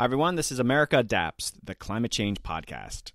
Hi, everyone. This is America Adapts, the climate change podcast.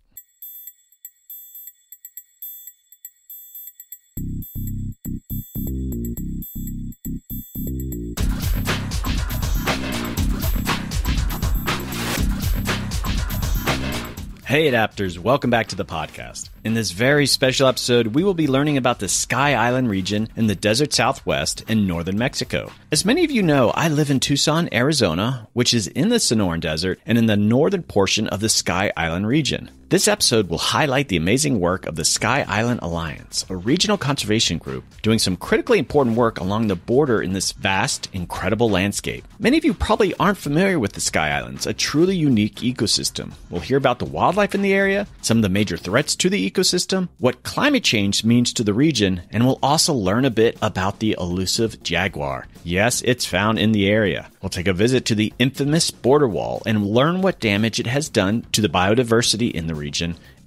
Hey, adapters, welcome back to the podcast. In this very special episode, we will be learning about the Sky Island region in the desert southwest in northern Mexico. As many of you know, I live in Tucson, Arizona, which is in the Sonoran Desert and in the northern portion of the Sky Island region. This episode will highlight the amazing work of the Sky Island Alliance, a regional conservation group doing some critically important work along the border in this vast, incredible landscape. Many of you probably aren't familiar with the Sky Islands, a truly unique ecosystem. We'll hear about the wildlife in the area, some of the major threats to the ecosystem, what climate change means to the region, and we'll also learn a bit about the elusive jaguar. Yes, it's found in the area. We'll take a visit to the infamous border wall and learn what damage it has done to the biodiversity in the region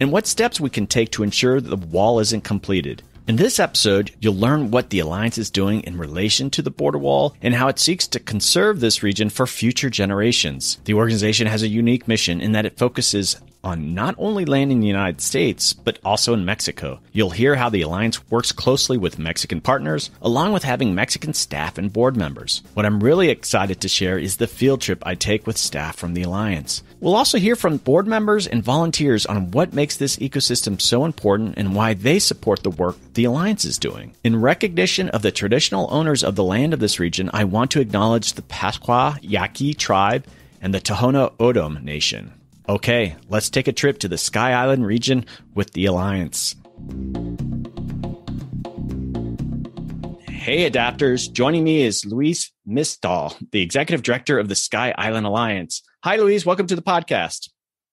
and what steps we can take to ensure that the wall isn't completed. In this episode, you'll learn what the Alliance is doing in relation to the border wall and how it seeks to conserve this region for future generations. The organization has a unique mission in that it focuses on not only land in the United States, but also in Mexico. You'll hear how the Alliance works closely with Mexican partners, along with having Mexican staff and board members. What I'm really excited to share is the field trip I take with staff from the Alliance. We'll also hear from board members and volunteers on what makes this ecosystem so important and why they support the work the Alliance is doing. In recognition of the traditional owners of the land of this region, I want to acknowledge the Pascua Yaqui tribe and the Tohono O'odham Nation. Okay, let's take a trip to the Sky Island region with the Alliance. Hey, adapters. Joining me is Louise Misztal, the executive director of the Sky Island Alliance. Hi, Louise. Welcome to the podcast.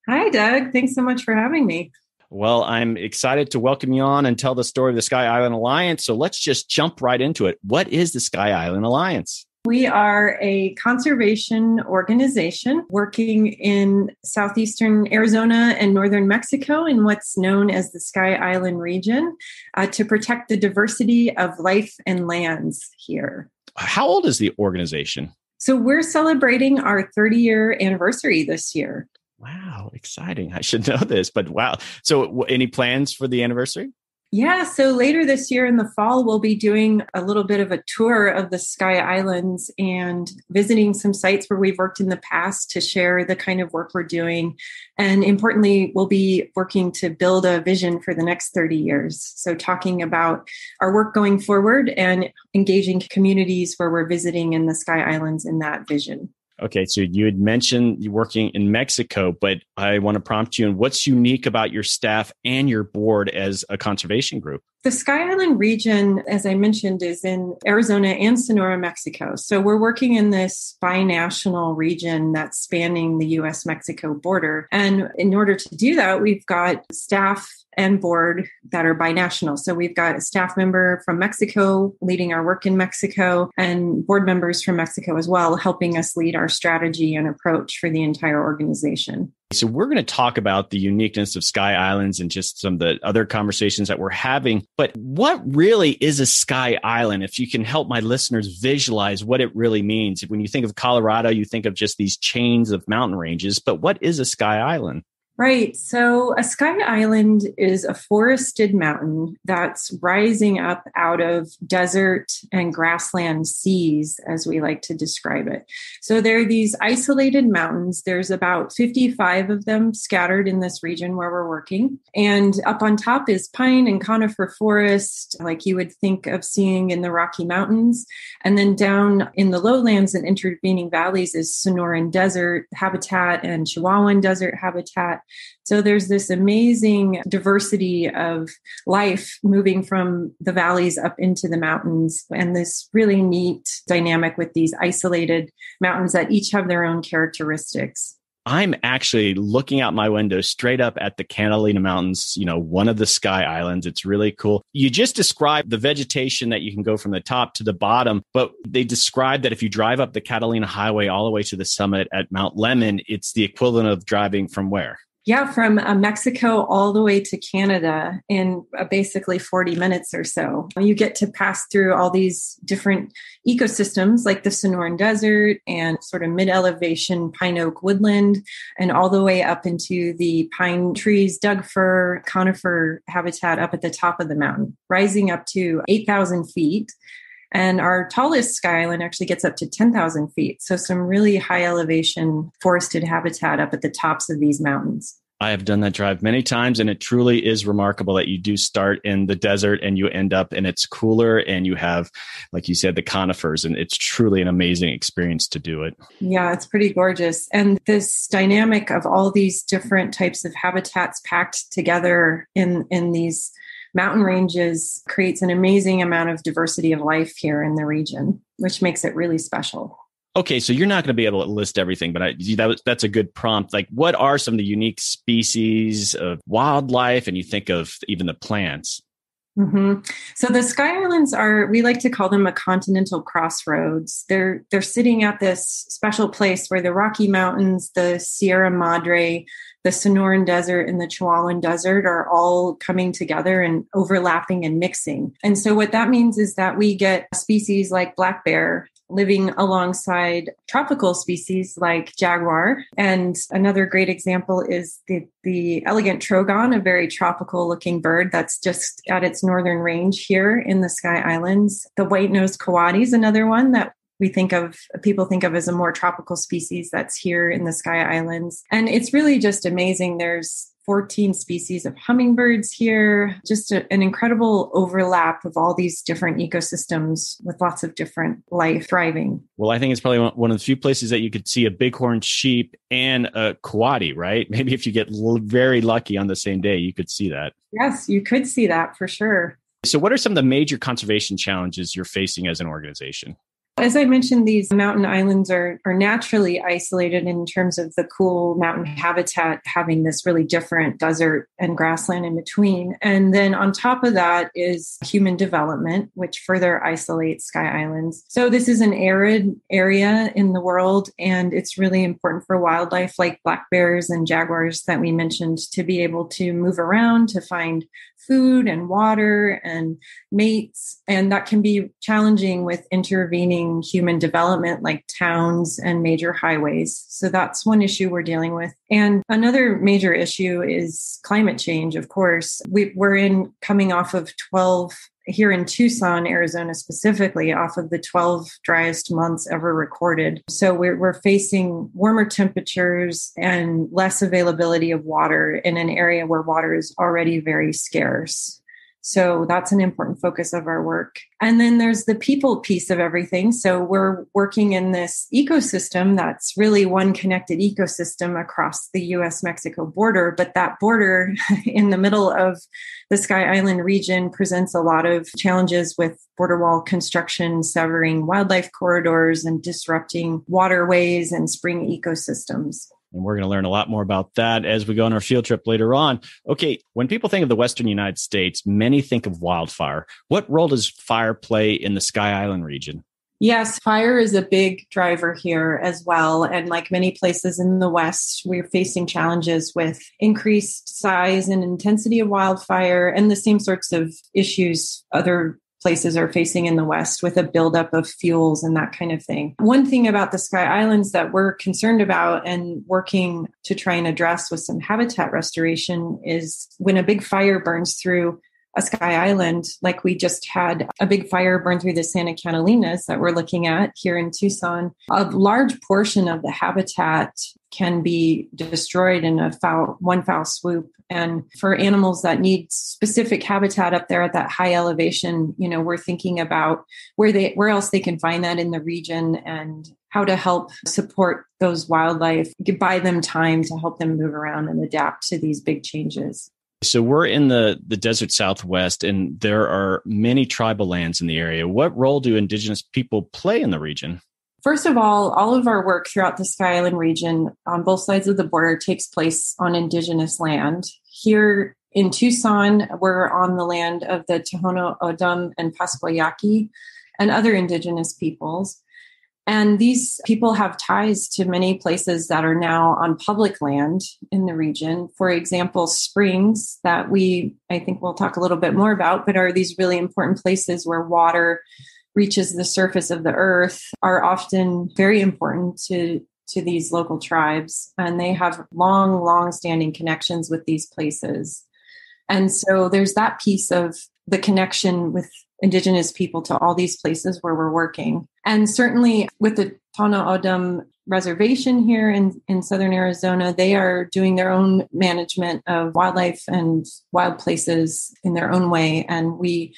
Hi, Doug. Thanks so much for having me. Well, I'm excited to welcome you on and tell the story of the Sky Island Alliance. So let's just jump right into it. What is the Sky Island Alliance? We are a conservation organization working in southeastern Arizona and northern Mexico in what's known as the Sky Island region uh, to protect the diversity of life and lands here. How old is the organization? So we're celebrating our 30 year anniversary this year. Wow, exciting. I should know this, but wow. So, any plans for the anniversary? Yeah, so later this year in the fall, we'll be doing a little bit of a tour of the Sky Islands and visiting some sites where we've worked in the past to share the kind of work we're doing. And importantly, we'll be working to build a vision for the next 30 years. So, talking about our work going forward and engaging communities where we're visiting in the Sky Islands in that vision. Okay, so you had mentioned you working in Mexico, but I want to prompt you And what's unique about your staff and your board as a conservation group. The Sky Island region, as I mentioned, is in Arizona and Sonora, Mexico. So we're working in this binational region that's spanning the US Mexico border. And in order to do that, we've got staff and board that are binational. So we've got a staff member from Mexico leading our work in Mexico and board members from Mexico as well, helping us lead our strategy and approach for the entire organization. So we're going to talk about the uniqueness of Sky Islands and just some of the other conversations that we're having. But what really is a Sky Island? If you can help my listeners visualize what it really means. When you think of Colorado, you think of just these chains of mountain ranges. But what is a Sky Island? Right. So a sky island is a forested mountain that's rising up out of desert and grassland seas, as we like to describe it. So there are these isolated mountains. There's about 55 of them scattered in this region where we're working. And up on top is pine and conifer forest, like you would think of seeing in the Rocky Mountains. And then down in the lowlands and intervening valleys is Sonoran Desert habitat and Chihuahuan Desert habitat. So there's this amazing diversity of life moving from the valleys up into the mountains, and this really neat dynamic with these isolated mountains that each have their own characteristics. I'm actually looking out my window straight up at the Catalina Mountains, you know, one of the sky islands. It's really cool. You just described the vegetation that you can go from the top to the bottom, but they describe that if you drive up the Catalina Highway all the way to the summit at Mount Lemmon, it's the equivalent of driving from where? Yeah, from uh, Mexico all the way to Canada in uh, basically 40 minutes or so. You get to pass through all these different ecosystems like the Sonoran Desert and sort of mid elevation pine oak woodland, and all the way up into the pine trees, Doug fir, conifer habitat up at the top of the mountain, rising up to 8,000 feet. And our tallest sky island actually gets up to 10,000 feet. So, some really high elevation forested habitat up at the tops of these mountains. I have done that drive many times, and it truly is remarkable that you do start in the desert and you end up and it's cooler, and you have, like you said, the conifers, and it's truly an amazing experience to do it. Yeah, it's pretty gorgeous. And this dynamic of all these different types of habitats packed together in, in these mountain ranges creates an amazing amount of diversity of life here in the region, which makes it really special. Okay, so you're not going to be able to list everything, but I, that, that's a good prompt. Like, what are some of the unique species of wildlife, and you think of even the plants? Mm-hmm. So the Sky Islands are we like to call them a continental crossroads. They're they're sitting at this special place where the Rocky Mountains, the Sierra Madre, the Sonoran Desert and the Chihuahuan Desert are all coming together and overlapping and mixing. And so, what that means is that we get species like black bear living alongside tropical species like jaguar. And another great example is the, the elegant trogon, a very tropical looking bird that's just at its northern range here in the Sky Islands. The white nosed coati is another one that we think of people think of as a more tropical species that's here in the Sky Islands. And it's really just amazing. There's 14 species of hummingbirds here, just a, an incredible overlap of all these different ecosystems with lots of different life thriving. Well, I think it's probably one of the few places that you could see a bighorn sheep and a coati, right? Maybe if you get very lucky on the same day, you could see that. Yes, you could see that for sure. So, what are some of the major conservation challenges you're facing as an organization? As I mentioned, these mountain islands are, are naturally isolated in terms of the cool mountain habitat having this really different desert and grassland in between. And then on top of that is human development, which further isolates Sky Islands. So this is an arid area in the world, and it's really important for wildlife like black bears and jaguars that we mentioned to be able to move around, to find food and water and mates. And that can be challenging with intervening human development like towns and major highways. So that's one issue we're dealing with. And another major issue is climate change, of course. We, we're in coming off of 12 here in Tucson, Arizona specifically, off of the 12 driest months ever recorded. So we're, we're facing warmer temperatures and less availability of water in an area where water is already very scarce. So that's an important focus of our work. And then there's the people piece of everything. So we're working in this ecosystem that's really one connected ecosystem across the US Mexico border. But that border in the middle of the Sky Island region presents a lot of challenges with border wall construction, severing wildlife corridors, and disrupting waterways and spring ecosystems. And we're going to learn a lot more about that as we go on our field trip later on. Okay, when people think of the Western United States, many think of wildfire. What role does fire play in the Sky Island region? Yes, fire is a big driver here as well. And like many places in the West, we're facing challenges with increased size and intensity of wildfire and the same sorts of issues other places are facing in the West with a buildup of fuels and that kind of thing. One thing about the Sky Islands that we're concerned about and working to try and address with some habitat restoration is when a big fire burns through a sky island like we just had a big fire burn through the Santa Catalinas that we're looking at here in Tucson. A large portion of the habitat can be destroyed in a foul, one foul swoop. And for animals that need specific habitat up there at that high elevation, you know, we're thinking about where they where else they can find that in the region and how to help support those wildlife, buy them time to help them move around and adapt to these big changes. So we're in the the desert southwest and there are many tribal lands in the area. What role do indigenous people play in the region? First of all, all of our work throughout the Sky Island region on both sides of the border takes place on indigenous land. Here in Tucson, we're on the land of the Tohono O'odham and Pascua Yaqui and other indigenous peoples. And these people have ties to many places that are now on public land in the region. For example, springs that we, I think we'll talk a little bit more about, but are these really important places where water reaches the surface of the earth are often very important to to these local tribes and they have long long standing connections with these places and so there's that piece of the connection with indigenous people to all these places where we're working and certainly with the Tohono O'odham reservation here in, in southern Arizona, they are doing their own management of wildlife and wild places in their own way. And we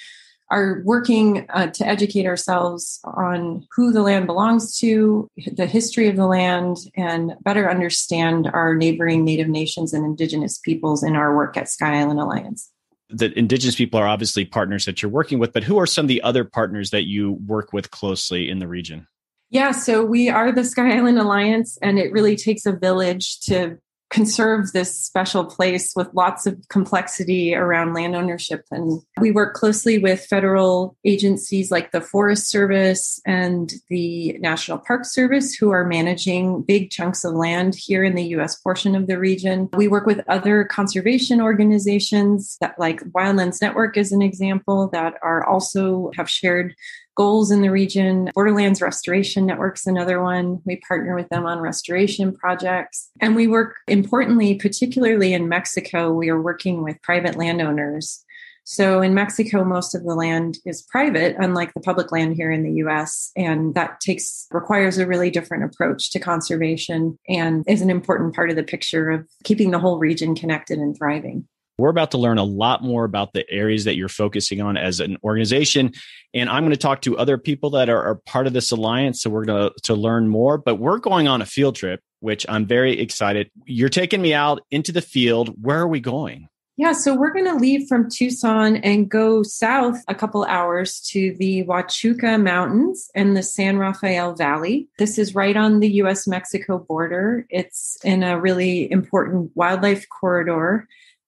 are working uh, to educate ourselves on who the land belongs to, the history of the land, and better understand our neighboring Native nations and Indigenous peoples in our work at Sky Island Alliance. The Indigenous people are obviously partners that you're working with, but who are some of the other partners that you work with closely in the region? Yeah, so we are the Sky Island Alliance, and it really takes a village to conserve this special place with lots of complexity around land ownership. And we work closely with federal agencies like the Forest Service and the National Park Service, who are managing big chunks of land here in the US portion of the region. We work with other conservation organizations that like Wildlands Network is an example that are also have shared goals in the region. Borderlands Restoration Network's another one. We partner with them on restoration projects. And we work importantly, particularly in Mexico, we are working with private landowners. So in Mexico, most of the land is private, unlike the public land here in the US. And that takes requires a really different approach to conservation and is an important part of the picture of keeping the whole region connected and thriving. We're about to learn a lot more about the areas that you're focusing on as an organization. And I'm going to talk to other people that are, are part of this alliance. So we're going to, to learn more, but we're going on a field trip, which I'm very excited. You're taking me out into the field. Where are we going? Yeah, so we're going to leave from Tucson and go south a couple hours to the Huachuca Mountains and the San Rafael Valley. This is right on the US Mexico border. It's in a really important wildlife corridor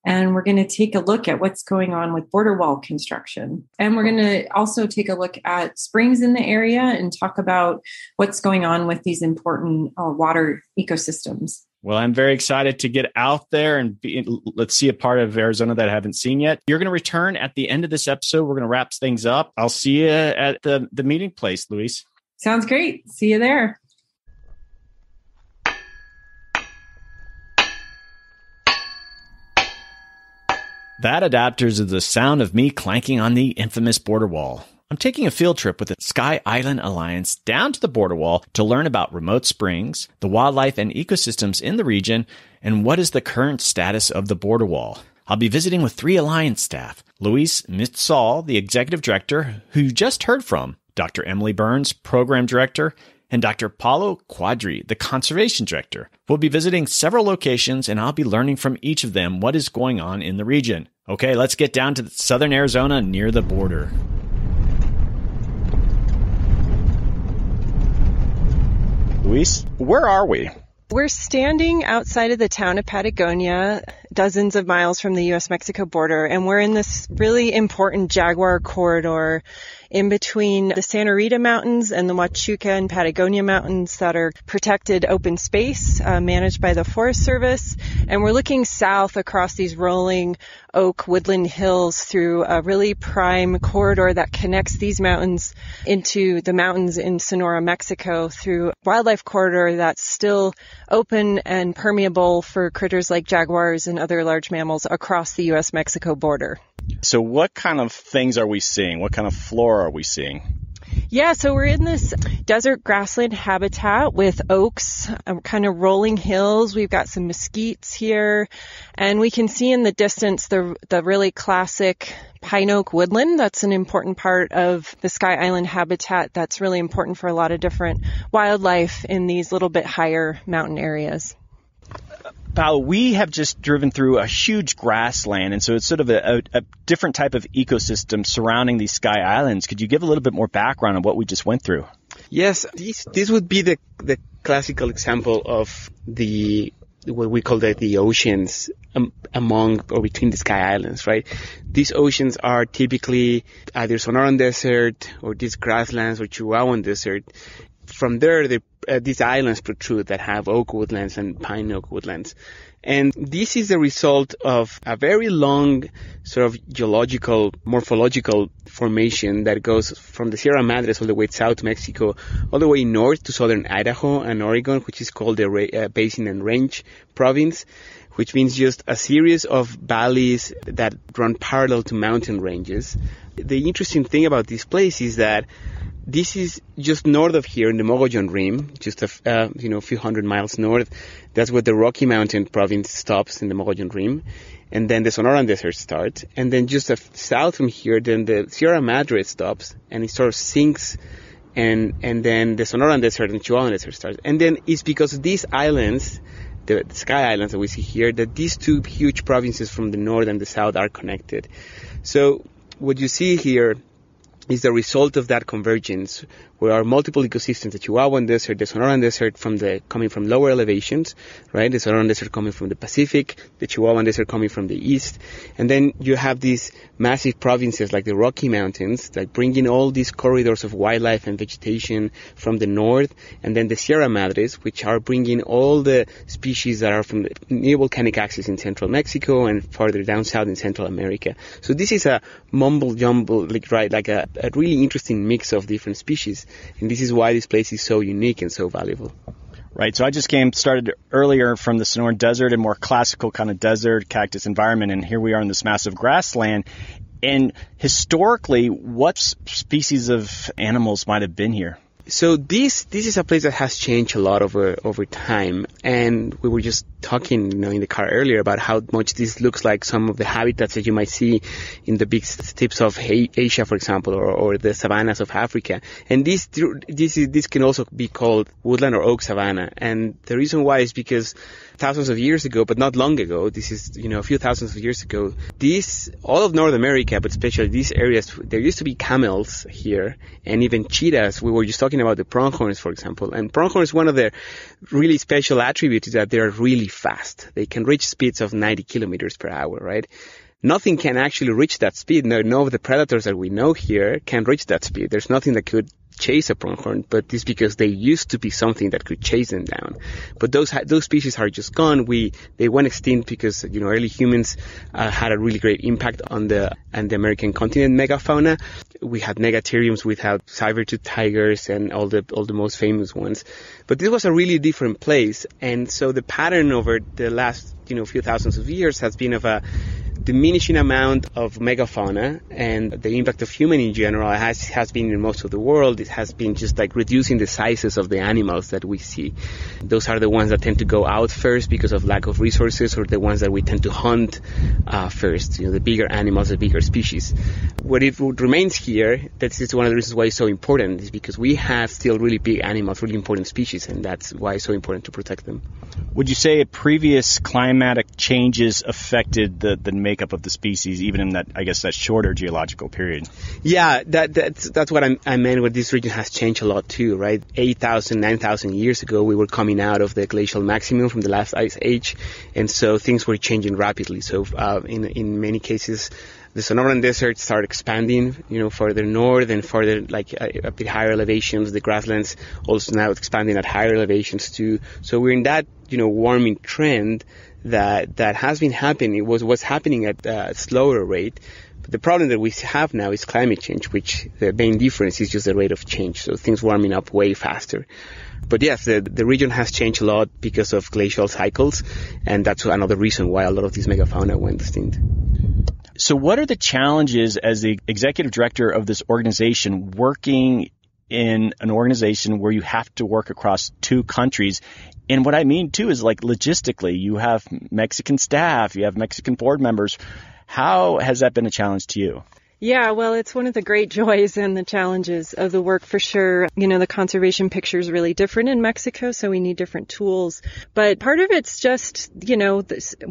and we're going to take a look at what's going on with border wall construction. And we're going to also take a look at springs in the area and talk about what's going on with these important uh, water ecosystems. Well, I'm very excited to get out there and be, let's see a part of Arizona that I haven't seen yet. You're going to return at the end of this episode. We're going to wrap things up. I'll see you at the, the meeting place, Louise. Sounds great. See you there. That adapters is the sound of me clanking on the infamous border wall. I'm taking a field trip with the Sky Island Alliance down to the border wall to learn about remote springs, the wildlife and ecosystems in the region, and what is the current status of the border wall. I'll be visiting with three Alliance staff Louise Misztal, the executive director, who you just heard from, Dr. Emily Burns, program director, and Dr. Paulo Quadri, the conservation director. We'll be visiting several locations and I'll be learning from each of them what is going on in the region. Okay, let's get down to southern Arizona near the border. Louise, where are we? We're standing outside of the town of Patagonia, dozens of miles from the US Mexico border, and we're in this really important jaguar corridor in between the Santa Rita Mountains and the Huachuca and Patagonia Mountains that are protected open space uh, managed by the Forest Service. And we're looking south across these rolling oak woodland hills through a really prime corridor that connects these mountains into the mountains in Sonora, Mexico through wildlife corridor that's still open and permeable for critters like jaguars and other large mammals across the U.S. Mexico border. So, what kind of things are we seeing? What kind of flora are we seeing? Yeah, so we're in this desert grassland habitat with oaks, um, kind of rolling hills. We've got some mesquites here, and we can see in the distance the the really classic pine oak woodland. That's an important part of the Sky Island habitat. That's really important for a lot of different wildlife in these little bit higher mountain areas. Paulo, we have just driven through a huge grassland, and so it's sort of a, a, a, different type of ecosystem surrounding these sky islands. Could you give a little bit more background on what we just went through? Yes, this this would be the the classical example of the what we call the, the oceans um, among or between the sky islands, right? These oceans are typically either Sonoran Desert or these grasslands or Chihuahuan Desert, from there, the, uh, these islands protrude that have oak woodlands and pine oak woodlands. And this is the result of a very long sort of geological, morphological formation that goes from the Sierra Madres all the way south Mexico, all the way north to southern Idaho and Oregon, which is called the uh, Basin and Range province, which means just a series of valleys that run parallel to mountain ranges. The interesting thing about this place is that this is just north of here in the Mogollon Rim, just a uh, you know few hundred miles north. That's where the Rocky Mountain province stops in the Mogollon Rim, and then the Sonoran Desert starts, and then just south from here, then the Sierra Madre stops, and it sort of sinks, and and then the Sonoran Desert and Chihuahuan Desert starts, and then it's because of these islands. The, the Sky Islands that we see here, that these two huge provinces from the north and the south are connected. So what you see here is the result of that convergence where are multiple ecosystems, the Chihuahuan Desert, the Sonoran Desert from the, coming from lower elevations, right? The Sonoran Desert coming from the Pacific, the Chihuahuan Desert coming from the east. And then you have these massive provinces like the Rocky Mountains, like bringing all these corridors of wildlife and vegetation from the north, and then the Sierra Madres, which are bringing all the species that are from the Neovolcanic axis in central Mexico and farther down south in Central America. So this is a mumble jumble, like, right, like a, a really interesting mix of different species. And this is why this place is so unique and so valuable. Right. So I just came started earlier from the Sonoran Desert, a more classical kind of desert cactus environment, and here we are in this massive grassland. And historically, what species of animals might have been here? So this this is a place that has changed a lot over over time, and we were just talking, you know, in the car earlier about how much this looks like some of the habitats that you might see in the big steppes of Asia, for example, or, or the savannas of Africa. And this this is, this can also be called woodland or oak savanna. And the reason why is because thousands of years ago, but not long ago, this is, you know, a few thousands of years ago, these, all of North America, but especially these areas, there used to be camels here and even cheetahs. We were just talking about the pronghorns, for example. And pronghorns, one of their really special attributes is that they're really fast. They can reach speeds of 90 kilometers per hour, right? Nothing can actually reach that speed. No, no of the predators that we know here can reach that speed. There's nothing that could chase a pronghorn, but it's because they used to be something that could chase them down. But those those species are just gone. We they went extinct because you know early humans uh, had a really great impact on the and the American continent megafauna. We had megatheriums, we had saber-tooth tigers, and all the all the most famous ones. But this was a really different place, and so the pattern over the last you know few thousands of years has been of a diminishing amount of megafauna and the impact of human in general has, has been in most of the world. It has been just like reducing the sizes of the animals that we see. Those are the ones that tend to go out first because of lack of resources or the ones that we tend to hunt uh, first, you know, the bigger animals, the bigger species. What it remains here, that is one of the reasons why it's so important, is because we have still really big animals, really important species, and that's why it's so important to protect them. Would you say previous climatic changes affected the, the make makeup of the species, even in that, I guess, that shorter geological period. Yeah, that, that's, that's what I'm, I meant What this region has changed a lot too, right? 8,000, 9,000 years ago, we were coming out of the glacial maximum from the last ice age, and so things were changing rapidly. So, uh, in, in many cases, the Sonoran Desert started expanding, you know, further north and further, like a, a, bit higher elevations. The grasslands also now expanding at higher elevations too. So we're in that, you know, warming trend that that has been happening. It was what's happening at a slower rate. But the problem that we have now is climate change, which the main difference is just the rate of change. So things warming up way faster. But yes, the, the region has changed a lot because of glacial cycles, and that's another reason why a lot of these megafauna went extinct. So, what are the challenges as the executive director of this organization working in an organization where you have to work across two countries and what I mean too is like logistically, you have Mexican staff, you have Mexican board members. How has that been a challenge to you? Yeah, well, it's one of the great joys and the challenges of the work for sure. You know, the conservation picture is really different in Mexico, so we need different tools. But part of it's just, you know,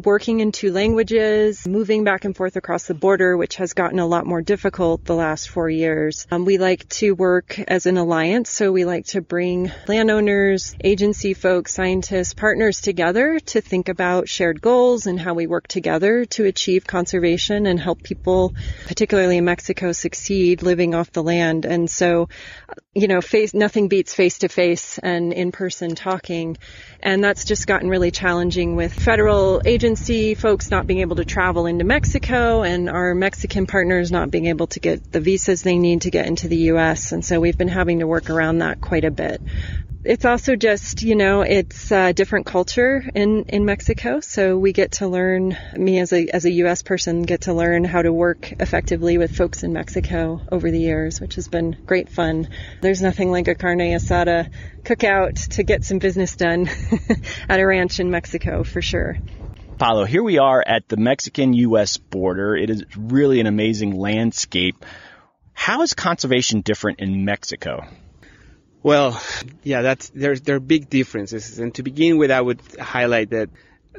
working in two languages, moving back and forth across the border, which has gotten a lot more difficult the last four years. Um, we like to work as an alliance, so we like to bring landowners, agency folks, scientists, partners together to think about shared goals and how we work together to achieve conservation and help people, particularly Mexico succeed living off the land. And so, you know, face, nothing beats face to face and in person talking. And that's just gotten really challenging with federal agency folks not being able to travel into Mexico and our Mexican partners not being able to get the visas they need to get into the U.S. And so we've been having to work around that quite a bit it's also just, you know, it's a different culture in, in Mexico. So we get to learn, me as a, as a U.S. person, get to learn how to work effectively with folks in Mexico over the years, which has been great fun. There's nothing like a carne asada cookout to get some business done at a ranch in Mexico for sure. Paulo, here we are at the Mexican U.S. border. It is really an amazing landscape. How is conservation different in Mexico? Well, yeah, that's there's there are big differences. And to begin with, I would highlight that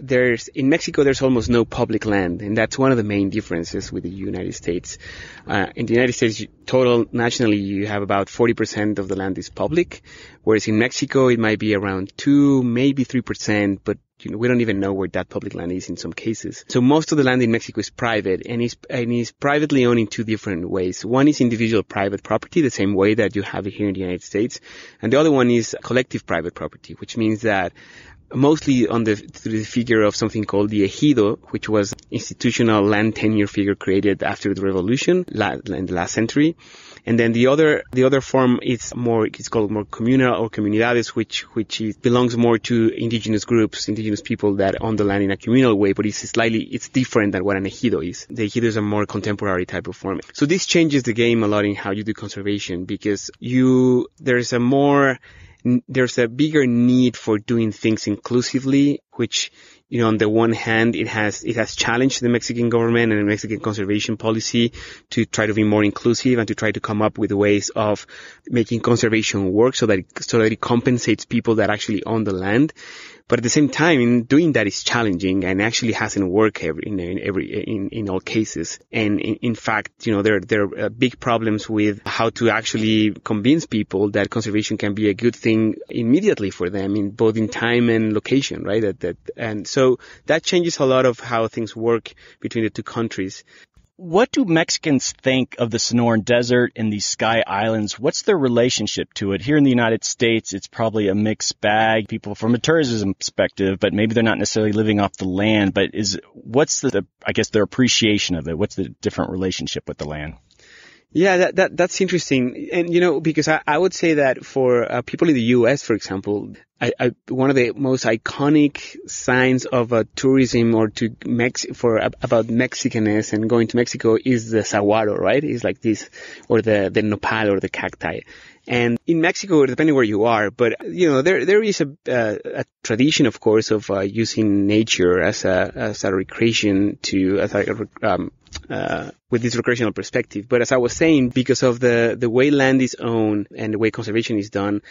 there's in Mexico there's almost no public land, and that's one of the main differences with the United States. Uh, in the United States, total nationally, you have about 40% of the land is public, whereas in Mexico it might be around two, maybe three percent, but you know, we don't even know where that public land is in some cases. So most of the land in Mexico is private and is, and is privately owned in two different ways. One is individual private property, the same way that you have it here in the United States. And the other one is collective private property, which means that mostly on the through the figure of something called the ejido, which was institutional land tenure figure created after the revolution in the last century. And then the other, the other form is more, it's called more communal or comunidades, which, which belongs more to indigenous groups, indigenous people that own the land in a communal way, but it's slightly, it's different than what an ejido is. The ejido is a more contemporary type of form. So this changes the game a lot in how you do conservation because you, there's a more, there's a bigger need for doing things inclusively, which, you know, on the one hand, it has, it has challenged the Mexican government and the Mexican conservation policy to try to be more inclusive and to try to come up with ways of making conservation work so that it, so that it compensates people that actually own the land. But at the same time, doing that is challenging and actually hasn't worked every, in, in every, in, in all cases. And in, in fact, you know, there, there are uh, big problems with how to actually convince people that conservation can be a good thing immediately for them in both in time and location, right? That, that, and so that changes a lot of how things work between the two countries. What do Mexicans think of the Sonoran Desert and these Sky Islands? What's their relationship to it? Here in the United States, it's probably a mixed bag. People from a tourism perspective, but maybe they're not necessarily living off the land. But is what's the, I guess, their appreciation of it? What's the different relationship with the land? Yeah, that, that that's interesting, and you know, because I, I would say that for uh, people in the U.S., for example, I, I, one of the most iconic signs of uh, tourism or to Mex for about Mexicanness and going to Mexico is the saguaro, right? It's like this, or the the nopal or the cacti. And in Mexico, depending where you are, but you know, there there is a, uh, a tradition, of course, of uh, using nature as a as a recreation to as a um, uh, with this recreational perspective. But as I was saying, because of the, the way land is owned and the way conservation is done,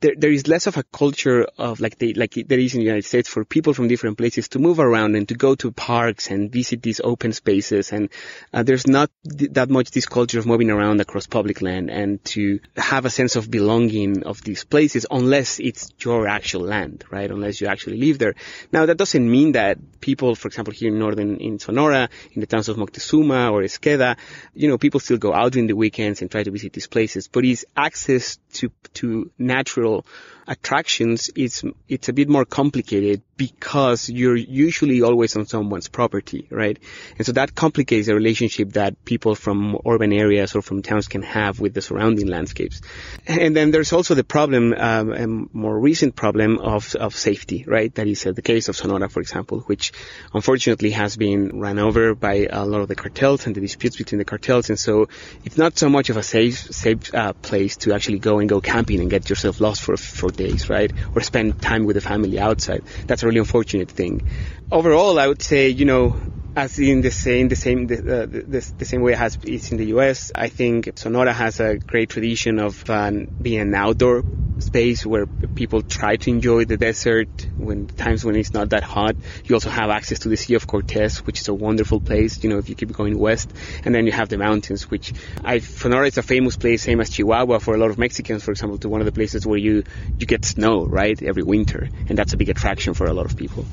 there, there is less of a culture of like they, like there is in the United States for people from different places to move around and to go to parks and visit these open spaces. And uh, there's not th- that much this culture of moving around across public land and to have a sense of belonging of these places unless it's your actual land, right? Unless you actually live there. Now that doesn't mean that people, for example, here in northern, in Sonora, in the towns of Moctezuma or Esqueda, you know, people still go out during the weekends and try to visit these places, but it's access to, to natural attractions, it's, it's a bit more complicated because you're usually always on someone's property, right? And so that complicates the relationship that people from urban areas or from towns can have with the surrounding landscapes. And then there's also the problem, um, a more recent problem of, of safety, right? That is uh, the case of Sonora, for example, which unfortunately has been run over by a lot of the cartels and the disputes between the cartels. And so it's not so much of a safe, safe uh, place to actually go and go camping and get yourself lost for, for days, right? Or spend time with the family outside. That's a really unfortunate thing. Overall, I would say, you know, as in the same the same the, uh, the, the, same way it has it's in the U.S. I think Sonora has a great tradition of um, being an outdoor space where people try to enjoy the desert when times when it's not that hot. You also have access to the Sea of Cortez, which is a wonderful place. You know, if you keep going west, and then you have the mountains, which I Sonora is a famous place, same as Chihuahua for a lot of Mexicans, for example, to one of the places where you you get snow right every winter, and that's a big attraction for a lot of people.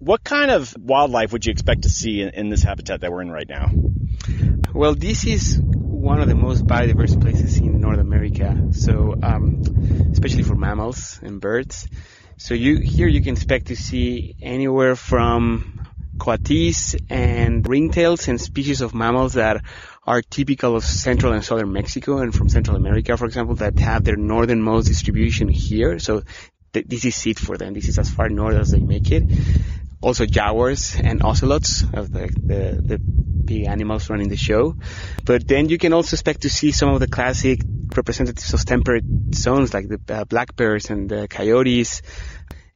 What kind of wildlife would you expect to see in, in this habitat that we're in right now? Well, this is one of the most biodiverse places in North America. So, um, especially for mammals and birds. So you here you can expect to see anywhere from coatis and ringtails and species of mammals that are typical of central and southern Mexico and from Central America, for example, that have their northernmost distribution here. So th- this is it for them. This is as far north as they make it. Also jaguars and ocelots of the, the, the big animals running the show. But then you can also expect to see some of the classic representatives of temperate zones like the uh, black bears and the coyotes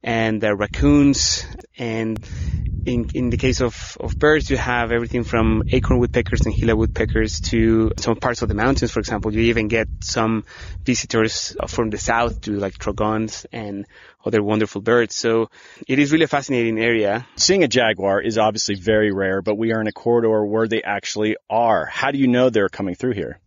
and the raccoons and in, in the case of, of birds, you have everything from acorn woodpeckers and gila woodpeckers to some parts of the mountains, for example. You even get some visitors from the south to like trogons and other wonderful birds. So it is really a fascinating area. Seeing a jaguar is obviously very rare, but we are in a corridor where they actually are. How do you know they're coming through here?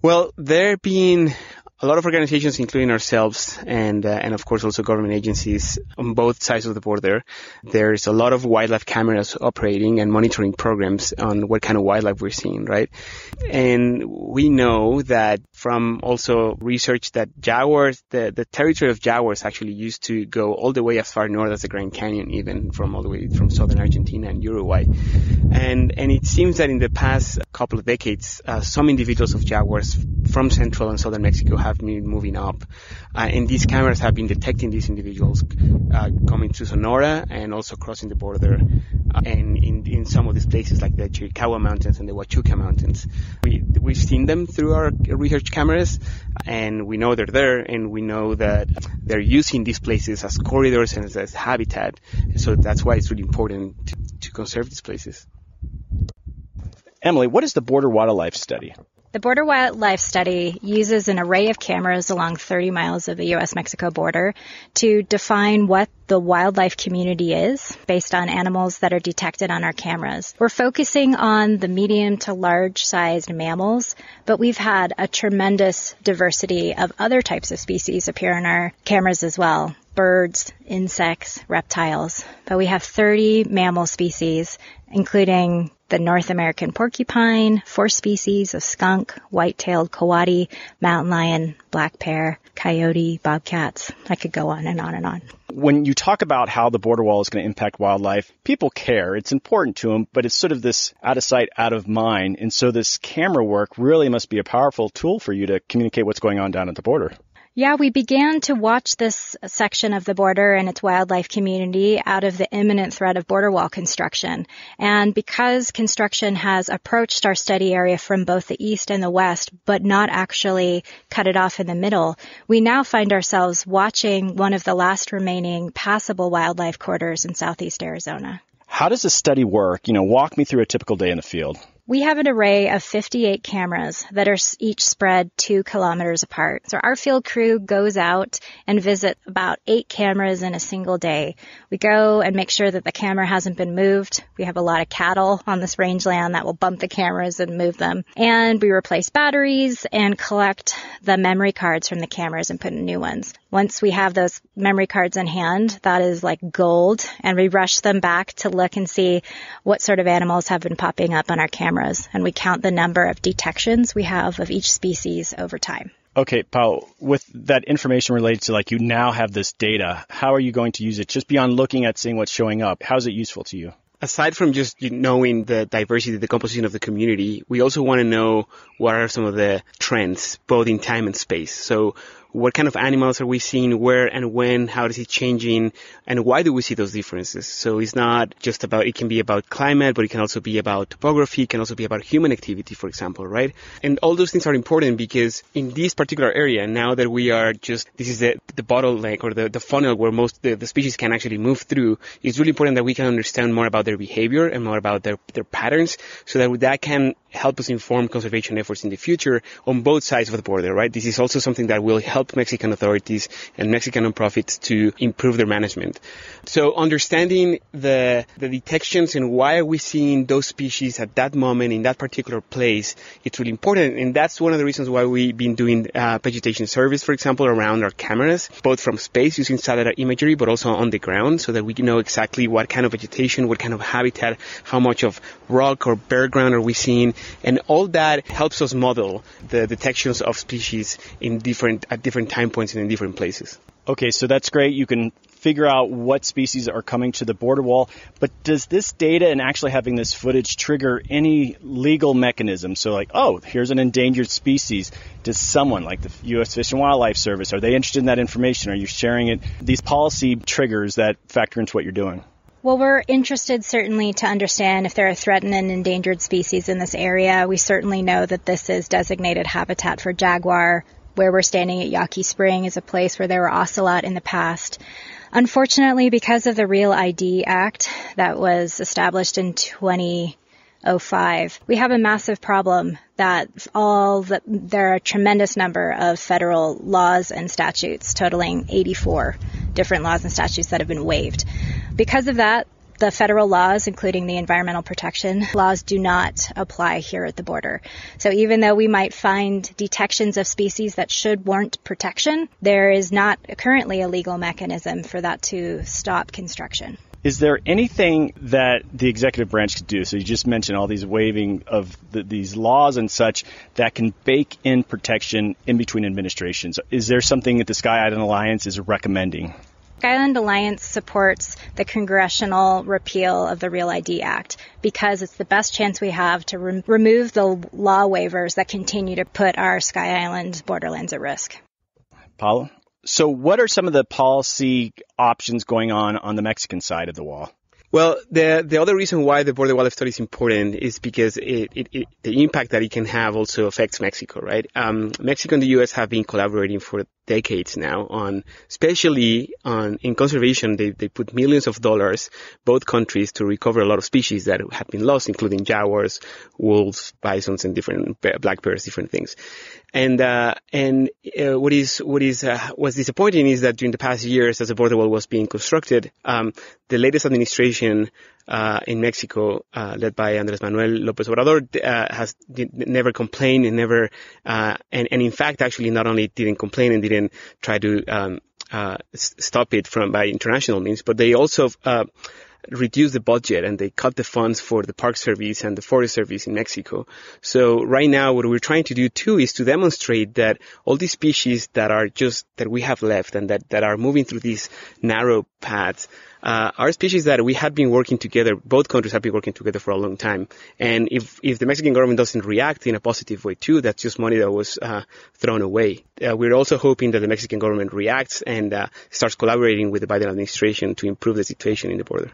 Well, they're being a lot of organizations, including ourselves and uh, and of course also government agencies on both sides of the border, there's a lot of wildlife cameras operating and monitoring programs on what kind of wildlife we're seeing, right? And we know that from also research that jaguars, the, the territory of jaguars actually used to go all the way as far north as the Grand Canyon, even from all the way from southern Argentina and Uruguay. And and it seems that in the past couple of decades, uh, some individuals of jaguars from central and southern Mexico have been moving up. Uh, and these cameras have been detecting these individuals uh, coming to Sonora and also crossing the border. Uh, and in, in some of these places like the Chiricahua Mountains and the Huachuca Mountains. We, we've seen them through our research cameras and we know they're there and we know that they're using these places as corridors and as, as habitat. So that's why it's really important to, to conserve these places. Emily, what is the Border Wildlife Study? The Border Wildlife Study uses an array of cameras along 30 miles of the U.S.-Mexico border to define what the wildlife community is based on animals that are detected on our cameras. We're focusing on the medium to large sized mammals, but we've had a tremendous diversity of other types of species appear on our cameras as well birds, insects, reptiles. But we have 30 mammal species, including the North American porcupine, four species of skunk, white-tailed coati, mountain lion, black bear, coyote, bobcats. I could go on and on and on. When you talk about how the border wall is going to impact wildlife, people care. It's important to them, but it's sort of this out of sight, out of mind. And so this camera work really must be a powerful tool for you to communicate what's going on down at the border. Yeah, we began to watch this section of the border and its wildlife community out of the imminent threat of border wall construction. And because construction has approached our study area from both the east and the west, but not actually cut it off in the middle, we now find ourselves watching one of the last remaining passable wildlife corridors in southeast Arizona. How does this study work? You know, walk me through a typical day in the field. We have an array of 58 cameras that are each spread two kilometers apart. So our field crew goes out and visit about eight cameras in a single day. We go and make sure that the camera hasn't been moved. We have a lot of cattle on this rangeland that will bump the cameras and move them. And we replace batteries and collect the memory cards from the cameras and put in new ones. Once we have those memory cards in hand, that is like gold and we rush them back to look and see what sort of animals have been popping up on our cameras cameras and we count the number of detections we have of each species over time. Okay, Paul, with that information related to like you now have this data, how are you going to use it just beyond looking at seeing what's showing up? How is it useful to you? Aside from just knowing the diversity, the composition of the community, we also want to know what are some of the trends, both in time and space. So what kind of animals are we seeing, where and when, how is it changing, and why do we see those differences? So it's not just about, it can be about climate, but it can also be about topography, it can also be about human activity, for example, right? And all those things are important because in this particular area, now that we are just, this is the, the bottleneck or the, the funnel where most the, the species can actually move through, it's really important that we can understand more about their behavior and more about their, their patterns so that that can help us inform conservation efforts in the future on both sides of the border, right? This is also something that will help Mexican authorities and Mexican nonprofits to improve their management. So understanding the, the detections and why are we seeing those species at that moment in that particular place, it's really important. And that's one of the reasons why we've been doing uh, vegetation surveys, for example, around our cameras, both from space using satellite imagery, but also on the ground so that we can know exactly what kind of vegetation, what kind of habitat, how much of rock or bare ground are we seeing, And all that helps us model the detections of species in different, at different time points and in different places. Okay, so that's great. You can figure out what species are coming to the border wall. But does this data and actually having this footage trigger any legal mechanism? So, like, oh, here's an endangered species. Does someone, like the U.S. Fish and Wildlife Service, are they interested in that information? Are you sharing it? These policy triggers that factor into what you're doing. Well, we're interested certainly to understand if there are threatened and endangered species in this area. We certainly know that this is designated habitat for jaguar. Where we're standing at Yaqui Spring is a place where there were ocelot in the past. Unfortunately, because of the Real ID Act that was established in 2005, we have a massive problem that all the, there are a tremendous number of federal laws and statutes totaling 84 different laws and statutes that have been waived. Because of that, the federal laws, including the environmental protection laws, do not apply here at the border. So even though we might find detections of species that should warrant protection, there is not currently a legal mechanism for that to stop construction. Is there anything that the executive branch could do? So you just mentioned all these waiving of the, these laws and such that can bake in protection in between administrations. Is there something that the Sky Island Alliance is recommending? Sky Island Alliance supports the congressional repeal of the Real ID Act because it's the best chance we have to re- remove the law waivers that continue to put our Sky Island borderlands at risk. Paulo? So, what are some of the policy options going on on the Mexican side of the wall? Well, the the other reason why the border wall study is important is because it, it, it, the impact that it can have also affects Mexico, right? Um, Mexico and the U.S. have been collaborating for decades now on, especially on in conservation. They they put millions of dollars, both countries, to recover a lot of species that have been lost, including jaguars, wolves, bisons, and different black bears, different things. And uh, and uh, what is what is uh, what's disappointing is that during the past years, as the border wall was being constructed, um, the latest administration uh, in Mexico, uh, led by Andres Manuel Lopez Obrador, uh, has never complained and never and and in fact actually not only didn't complain and didn't try to um, stop it from by international means, but they also reduce the budget and they cut the funds for the Park Service and the Forest Service in Mexico. So right now what we're trying to do too is to demonstrate that all these species that are just, that we have left and that, that are moving through these narrow paths uh, are species that we have been working together, both countries have been working together for a long time. And if, if the Mexican government doesn't react in a positive way too, that's just money that was uh, thrown away. Uh, we're also hoping that the Mexican government reacts and uh, starts collaborating with the Biden administration to improve the situation in the border.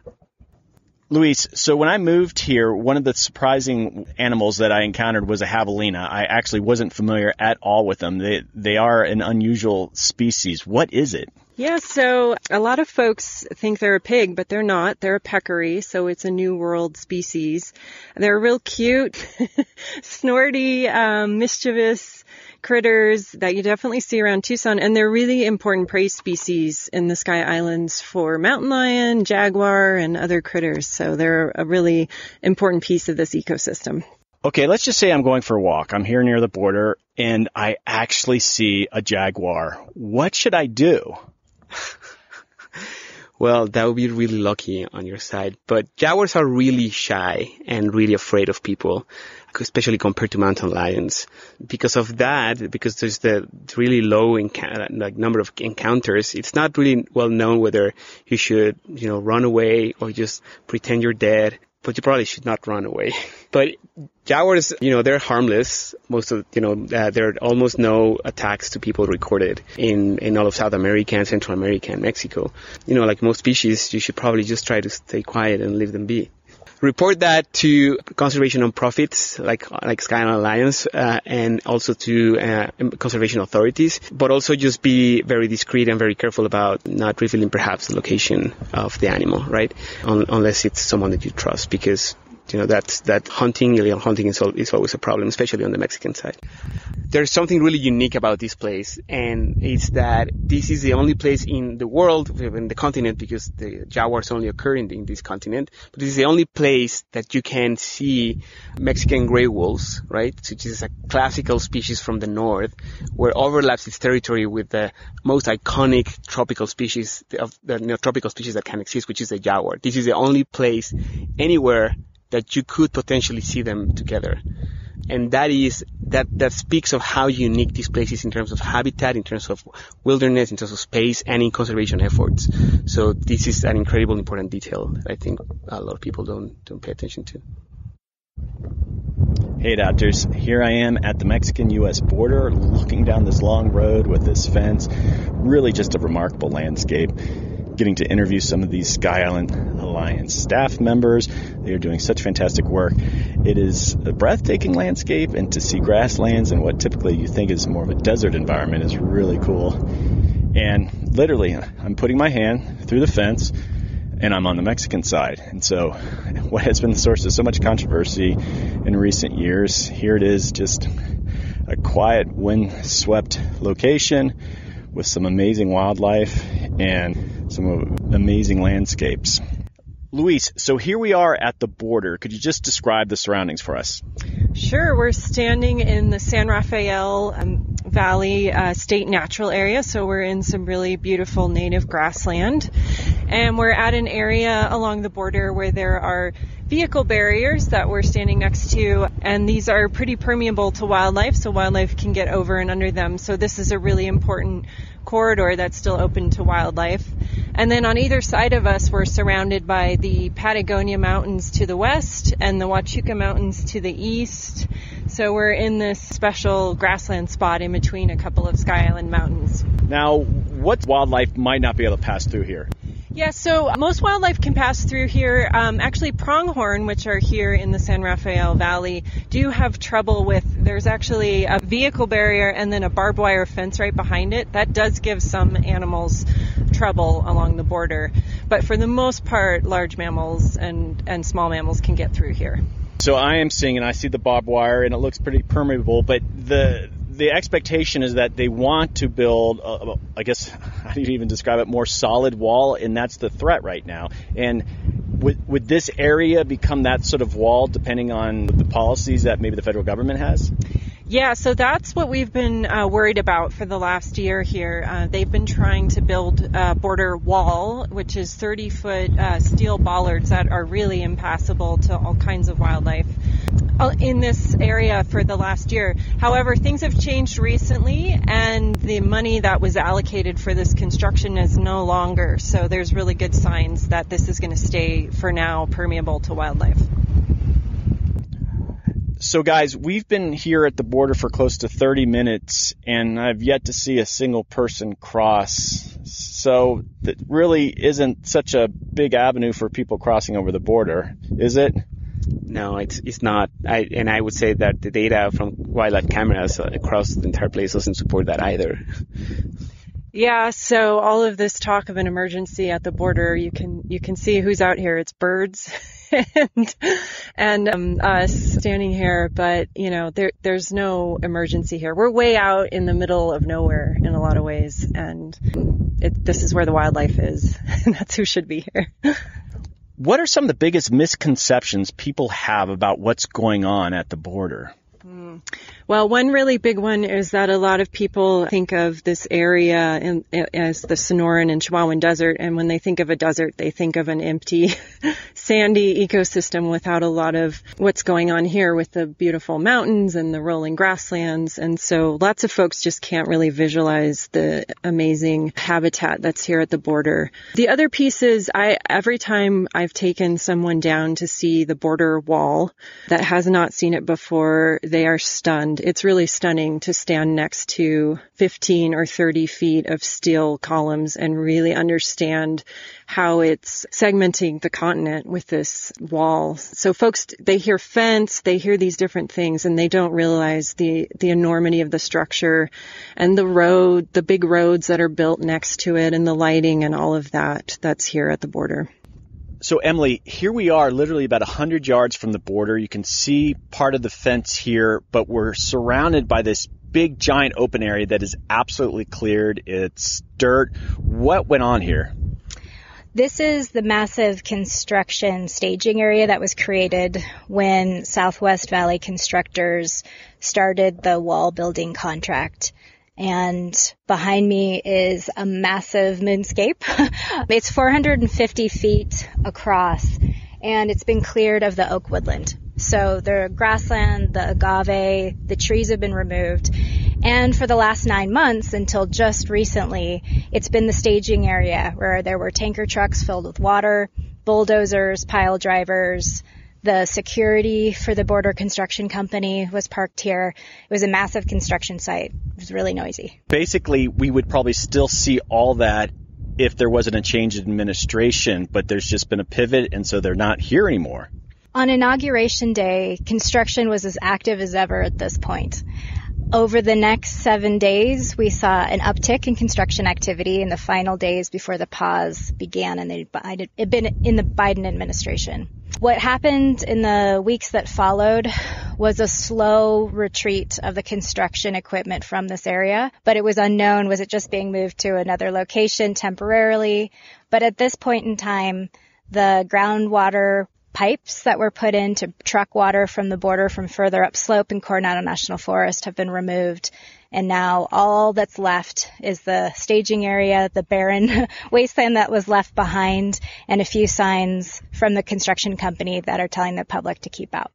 Louise, so when I moved here, one of the surprising animals that I encountered was a javelina. I actually wasn't familiar at all with them. They they are an unusual species. What is it? Yeah, so a lot of folks think they're a pig, but they're not. They're a peccary, so it's a new world species. They're real cute, snorty, um, mischievous critters that you definitely see around Tucson, and they're really important prey species in the Sky Islands for mountain lion, jaguar, and other critters. So they're a really important piece of this ecosystem. Okay, let's just say I'm going for a walk. I'm here near the border and I actually see a jaguar. What should I do? well, that would be really lucky on your side. But jaguars are really shy and really afraid of people especially compared to mountain lions. Because of that, because there's the really low like number of encounters, it's not really well known whether you should, you know, run away or just pretend you're dead. But you probably should not run away. but jaguars, you know, they're harmless. Most of, you know, uh, there are almost no attacks to people recorded in, in all of South America and Central America and Mexico. You know, like most species, you should probably just try to stay quiet and leave them be report that to conservation nonprofits like like Sky Island Alliance uh, and also to uh, conservation authorities, but also just be very discreet and very careful about not revealing perhaps the location of the animal, right? Un- unless it's someone that you trust, because you know that that hunting, illegal hunting is, is always a problem, especially on the Mexican side there's something really unique about this place, and it's that this is the only place in the world, in the continent, because the jaguars only occur in, in this continent, but this is the only place that you can see Mexican gray wolves, right? Which is a classical species from the north, where overlaps its territory with the most iconic tropical species of the neotropical species that can exist, which is the jaguar. This is the only place anywhere that you could potentially see them together. and that is that that speaks of how unique this place is in terms of habitat, in terms of wilderness, in terms of space, and in conservation efforts. So this is an incredible important detail that I think a lot of people don't don't pay attention to. Hey doctors. here I am at the Mexican-US border looking down this long road with this fence. Really just a remarkable landscape. Getting to interview some of these Sky Island Alliance staff members. They are doing such fantastic work. It is a breathtaking landscape and to see grasslands and what typically you think is more of a desert environment is really cool. And literally, I'm putting my hand through the fence and I'm on the Mexican side. And so, what has been the source of so much controversy in recent years, here it is, just a quiet, wind-swept location with some amazing wildlife and some amazing landscapes. Louise, so here we are at the border. Could you just describe the surroundings for us? Sure. We're standing in the San Rafael um, Valley uh, State Natural Area, so we're in some really beautiful native grassland. And we're at an area along the border where there are vehicle barriers that we're standing next to, and these are pretty permeable to wildlife, so wildlife can get over and under them. So this is a really important corridor that's still open to wildlife. And then on either side of us, we're surrounded by the Patagonia Mountains to the west and the Huachuca Mountains to the east. So we're in this special grassland spot in between a couple of Sky Island mountains. Now, what wildlife might not be able to pass through here? Yeah, so most wildlife can pass through here. Um, actually, pronghorn, which are here in the San Rafael Valley, do have trouble with. There's actually a vehicle barrier and then a barbed wire fence right behind it. That does give some animals trouble along the border, but for the most part, large mammals and and small mammals can get through here. So I am seeing, and I see the barbed wire, and it looks pretty permeable. But the the expectation is that they want to build, a, I guess, how do you even describe it, more solid wall, and that's the threat right now. And would, would this area become that sort of wall depending on the policies that maybe the federal government has? Yeah, so that's what we've been uh, worried about for the last year here. Uh, they've been trying to build a border wall, which is 30 foot uh, steel bollards that are really impassable to all kinds of wildlife. Uh, in this area for the last year. However, things have changed recently and the money that was allocated for this construction is no longer. So there's really good signs that this is going to stay for now permeable to wildlife. So guys, we've been here at the border for close to 30 minutes and I've yet to see a single person cross. So that really isn't such a big avenue for people crossing over the border, is it? No, it's it's not. I and I would say that the data from wildlife cameras across the entire place doesn't support that either. Yeah, so all of this talk of an emergency at the border, you can you can see who's out here. It's birds and and um, us standing here, but you know there there's no emergency here. We're way out in the middle of nowhere in a lot of ways, and it, this is where the wildlife is, and that's who should be here. What are some of the biggest misconceptions people have about what's going on at the border? Mm. Well, one really big one is that a lot of people think of this area in, as the Sonoran and Chihuahuan Desert, and when they think of a desert, they think of an empty, sandy ecosystem without a lot of what's going on here with the beautiful mountains and the rolling grasslands. And so lots of folks just can't really visualize the amazing habitat that's here at the border. The other piece is I, every time I've taken someone down to see the border wall that has not seen it before, they are stunned it's really stunning to stand next to 15 or 30 feet of steel columns and really understand how it's segmenting the continent with this wall. So folks, they hear fence, they hear these different things and they don't realize the, the enormity of the structure and the road, the big roads that are built next to it and the lighting and all of that that's here at the border. So Emily, here we are literally about 100 yards from the border. You can see part of the fence here, but we're surrounded by this big giant open area that is absolutely cleared. It's dirt. What went on here? This is the massive construction staging area that was created when Southwest Valley constructors started the wall building contract and behind me is a massive moonscape. it's 450 feet across and it's been cleared of the oak woodland. So the grassland, the agave, the trees have been removed. And for the last nine months until just recently, it's been the staging area where there were tanker trucks filled with water, bulldozers, pile drivers, the security for the border construction company was parked here. It was a massive construction site. It was really noisy. Basically, we would probably still see all that if there wasn't a change in administration, but there's just been a pivot and so they're not here anymore. On inauguration day, construction was as active as ever at this point. Over the next seven days, we saw an uptick in construction activity in the final days before the pause began in the Biden, in the Biden administration. What happened in the weeks that followed was a slow retreat of the construction equipment from this area, but it was unknown. Was it just being moved to another location temporarily? But at this point in time, the groundwater pipes that were put in to truck water from the border from further upslope in Coronado National Forest have been removed. And now all that's left is the staging area, the barren wasteland that was left behind, and a few signs from the construction company that are telling the public to keep out.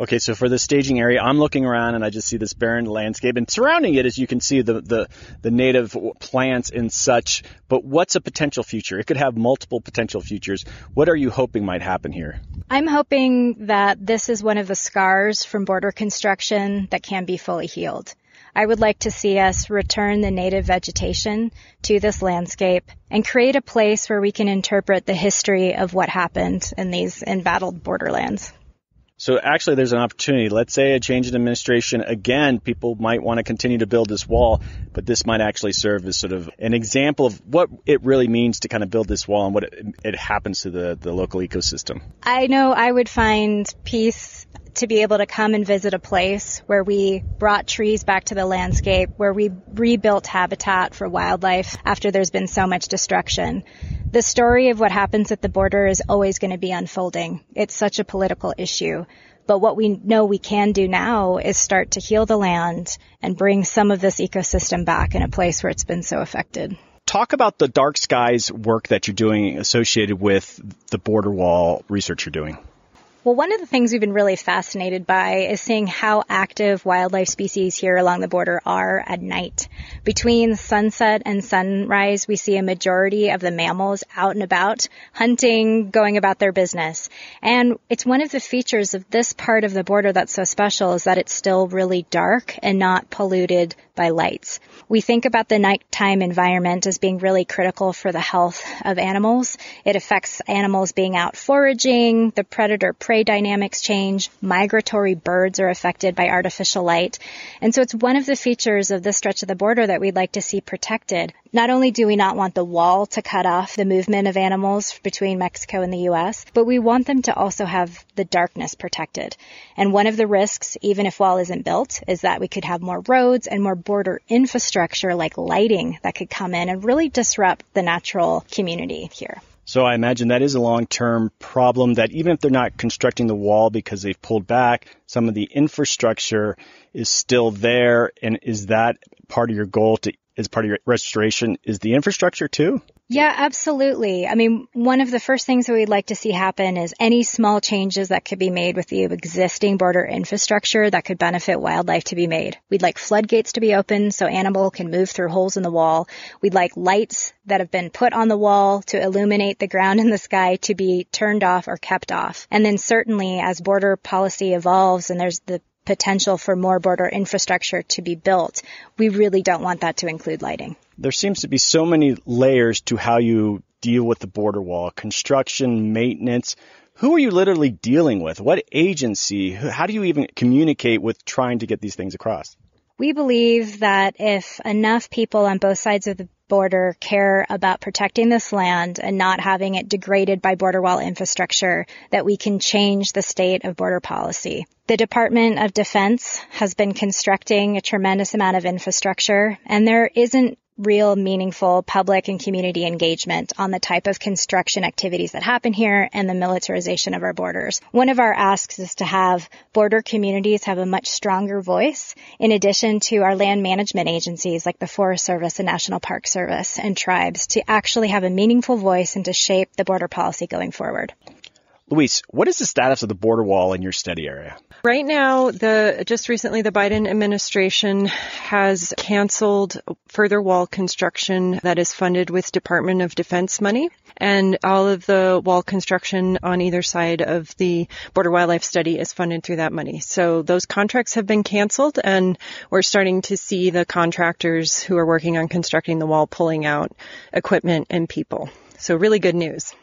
Okay, so for the staging area, I'm looking around and I just see this barren landscape, and surrounding it, as you can see, the, the, the native plants and such. But what's a potential future? It could have multiple potential futures. What are you hoping might happen here? I'm hoping that this is one of the scars from border construction that can be fully healed. I would like to see us return the native vegetation to this landscape and create a place where we can interpret the history of what happened in these embattled borderlands. So actually, there's an opportunity. Let's say a change in administration again, people might want to continue to build this wall, but this might actually serve as sort of an example of what it really means to kind of build this wall and what it, it happens to the, the local ecosystem. I know I would find peace to be able to come and visit a place where we brought trees back to the landscape, where we rebuilt habitat for wildlife after there's been so much destruction the story of what happens at the border is always going to be unfolding. It's such a political issue. But what we know we can do now is start to heal the land and bring some of this ecosystem back in a place where it's been so affected. Talk about the dark skies work that you're doing associated with the border wall research you're doing. Well, one of the things we've been really fascinated by is seeing how active wildlife species here along the border are at night. Between sunset and sunrise, we see a majority of the mammals out and about, hunting, going about their business. And it's one of the features of this part of the border that's so special is that it's still really dark and not polluted by lights. We think about the nighttime environment as being really critical for the health of animals. It affects animals being out foraging, the predator prey dynamics change, migratory birds are affected by artificial light. And so it's one of the features of this stretch of the border that we'd like to see protected. Not only do we not want the wall to cut off the movement of animals between Mexico and the U.S., but we want them to also have the darkness protected. And one of the risks, even if wall isn't built, is that we could have more roads and more border infrastructure like lighting that could come in and really disrupt the natural community here. So I imagine that is a long-term problem that even if they're not constructing the wall because they've pulled back, some of the infrastructure is still there. And is that part of your goal to as part of your restoration is the infrastructure too? Yeah, absolutely. I mean, one of the first things that we'd like to see happen is any small changes that could be made with the existing border infrastructure that could benefit wildlife to be made. We'd like floodgates to be open so animal can move through holes in the wall. We'd like lights that have been put on the wall to illuminate the ground and the sky to be turned off or kept off. And then certainly as border policy evolves and there's the potential for more border infrastructure to be built, we really don't want that to include lighting. There seems to be so many layers to how you deal with the border wall, construction, maintenance. Who are you literally dealing with? What agency? How do you even communicate with trying to get these things across? We believe that if enough people on both sides of the border care about protecting this land and not having it degraded by border wall infrastructure, that we can change the state of border policy. The Department of Defense has been constructing a tremendous amount of infrastructure and there isn't real meaningful public and community engagement on the type of construction activities that happen here and the militarization of our borders. One of our asks is to have border communities have a much stronger voice in addition to our land management agencies like the Forest Service and National Park Service and tribes to actually have a meaningful voice and to shape the border policy going forward. Louise, what is the status of the border wall in your study area? Right now, the just recently the Biden administration has canceled further wall construction that is funded with Department of Defense money. And all of the wall construction on either side of the border wildlife study is funded through that money. So those contracts have been canceled and we're starting to see the contractors who are working on constructing the wall pulling out equipment and people. So really good news.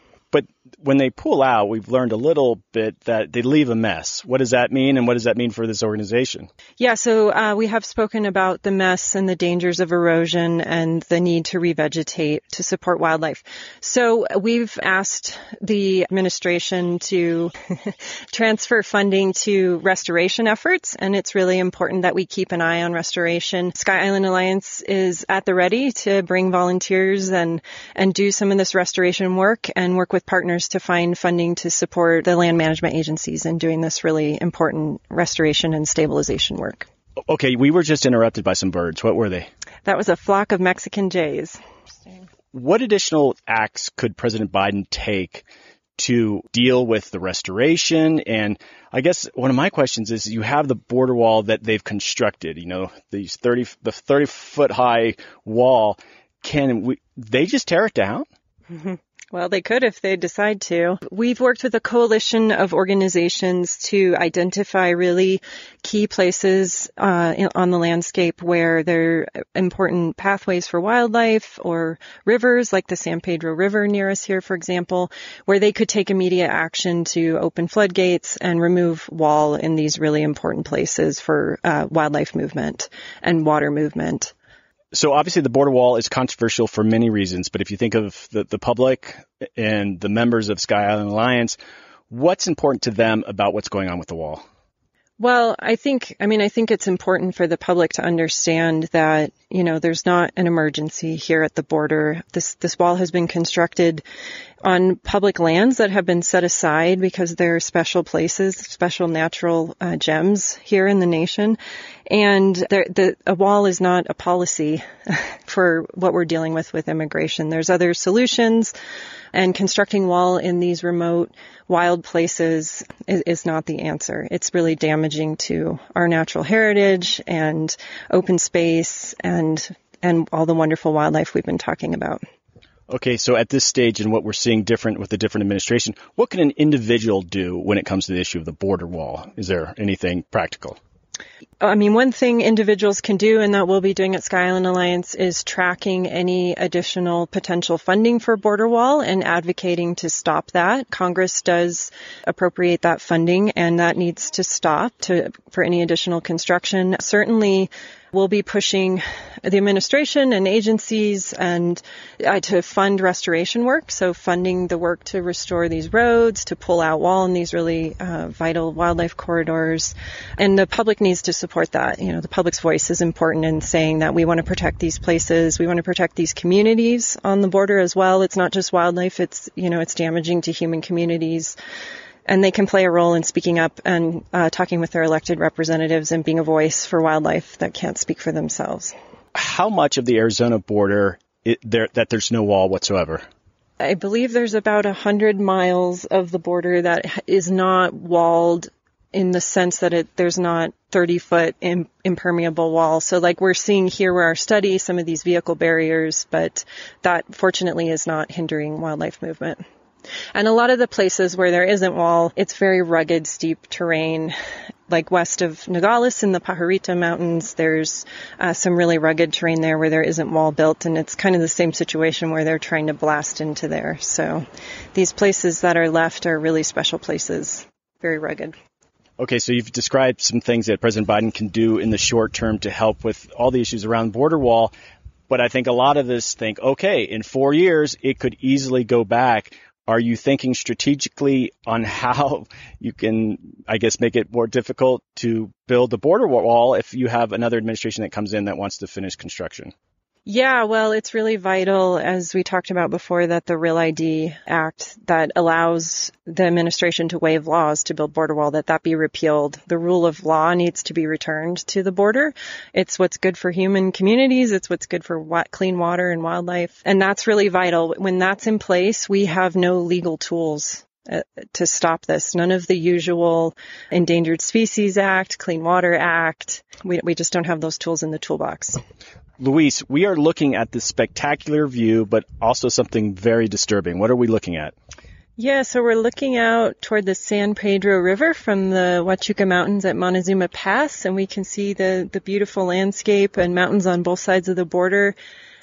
When they pull out, we've learned a little bit that they leave a mess. What does that mean, and what does that mean for this organization? Yeah, so uh, we have spoken about the mess and the dangers of erosion and the need to revegetate to support wildlife. So we've asked the administration to transfer funding to restoration efforts, and it's really important that we keep an eye on restoration. Sky Island Alliance is at the ready to bring volunteers and and do some of this restoration work and work with partners to find funding to support the land management agencies in doing this really important restoration and stabilization work. Okay, we were just interrupted by some birds. What were they? That was a flock of Mexican jays. What additional acts could President Biden take to deal with the restoration? And I guess one of my questions is you have the border wall that they've constructed, you know, these 30, the 30 foot high wall. Can we, they just tear it down? Mm-hmm. Well, they could if they decide to. We've worked with a coalition of organizations to identify really key places uh, on the landscape where there are important pathways for wildlife or rivers, like the San Pedro River near us here, for example, where they could take immediate action to open floodgates and remove wall in these really important places for uh, wildlife movement and water movement so obviously the border wall is controversial for many reasons, but if you think of the, the public and the members of Sky Island Alliance, what's important to them about what's going on with the wall? Well, I think, I mean, I think it's important for the public to understand that, you know, there's not an emergency here at the border. This, this wall has been constructed on public lands that have been set aside because they're special places, special natural uh, gems here in the nation. And the, a wall is not a policy for what we're dealing with with immigration. There's other solutions and constructing wall in these remote wild places is, is, not the answer. It's really damaging to our natural heritage and open space and and all the wonderful wildlife we've been talking about. Okay, so at this stage and what we're seeing different with the different administration, what can an individual do when it comes to the issue of the border wall? Is there anything practical? I mean, one thing individuals can do, and that we'll be doing at Sky Island Alliance, is tracking any additional potential funding for border wall and advocating to stop that. Congress does appropriate that funding, and that needs to stop to for any additional construction. Certainly, We'll be pushing the administration and agencies and uh, to fund restoration work. So funding the work to restore these roads, to pull out wall in these really uh, vital wildlife corridors. And the public needs to support that. You know, the public's voice is important in saying that we want to protect these places. We want to protect these communities on the border as well. It's not just wildlife. It's, you know, it's damaging to human communities and they can play a role in speaking up and uh, talking with their elected representatives and being a voice for wildlife that can't speak for themselves. How much of the Arizona border it, there, that there's no wall whatsoever? I believe there's about a hundred miles of the border that is not walled in the sense that it there's not 30 foot Im- impermeable wall. So like we're seeing here where our study some of these vehicle barriers, but that fortunately is not hindering wildlife movement. And a lot of the places where there isn't wall, it's very rugged, steep terrain. Like west of Nogales in the Pajarita Mountains, there's uh, some really rugged terrain there where there isn't wall built, and it's kind of the same situation where they're trying to blast into there. So these places that are left are really special places, very rugged. Okay, so you've described some things that President Biden can do in the short term to help with all the issues around border wall. But I think a lot of us think, okay, in four years, it could easily go back. Are you thinking strategically on how you can, I guess, make it more difficult to build the border wall if you have another administration that comes in that wants to finish construction? Yeah, well, it's really vital, as we talked about before, that the Real ID Act that allows the administration to waive laws to build border wall, that that be repealed. The rule of law needs to be returned to the border. It's what's good for human communities. It's what's good for clean water and wildlife. And that's really vital. When that's in place, we have no legal tools uh, to stop this. None of the usual Endangered Species Act, Clean Water Act. We, we just don't have those tools in the toolbox. Louise, we are looking at this spectacular view, but also something very disturbing. What are we looking at? Yeah, so we're looking out toward the San Pedro River from the Huachuca Mountains at Montezuma Pass, and we can see the, the beautiful landscape and mountains on both sides of the border.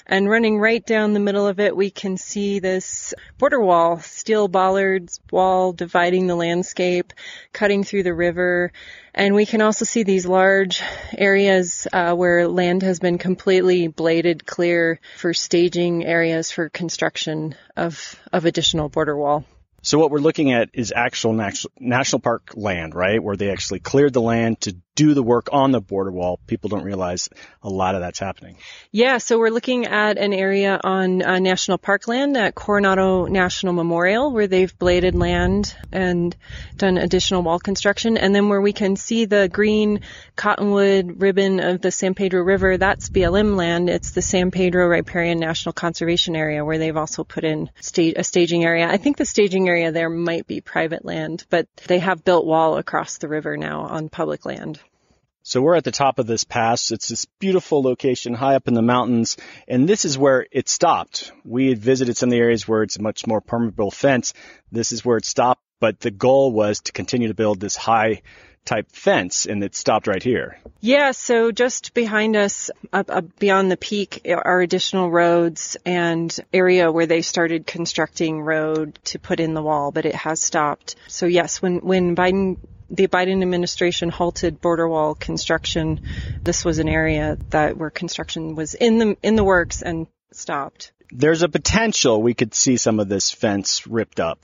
And running right down the middle of it, we can see this border wall, steel bollards wall dividing the landscape, cutting through the river. And we can also see these large areas uh, where land has been completely bladed clear for staging areas for construction of, of additional border wall. So what we're looking at is actual national park land, right? Where they actually cleared the land to do the work on the border wall. People don't realize a lot of that's happening. Yeah, so we're looking at an area on uh, national park land at Coronado National Memorial where they've bladed land and done additional wall construction. And then where we can see the green cottonwood ribbon of the San Pedro River, that's BLM land. It's the San Pedro Riparian National Conservation Area where they've also put in sta- a staging area. I think the staging area there might be private land, but they have built wall across the river now on public land. So we're at the top of this pass. It's this beautiful location high up in the mountains, and this is where it stopped. We had visited some of the areas where it's a much more permeable fence. This is where it stopped, but the goal was to continue to build this high type fence and it stopped right here. Yeah, so just behind us, up, up, beyond the peak, are additional roads and area where they started constructing road to put in the wall, but it has stopped. So yes, when when Biden the Biden administration halted border wall construction, this was an area that where construction was in the in the works and stopped. There's a potential we could see some of this fence ripped up.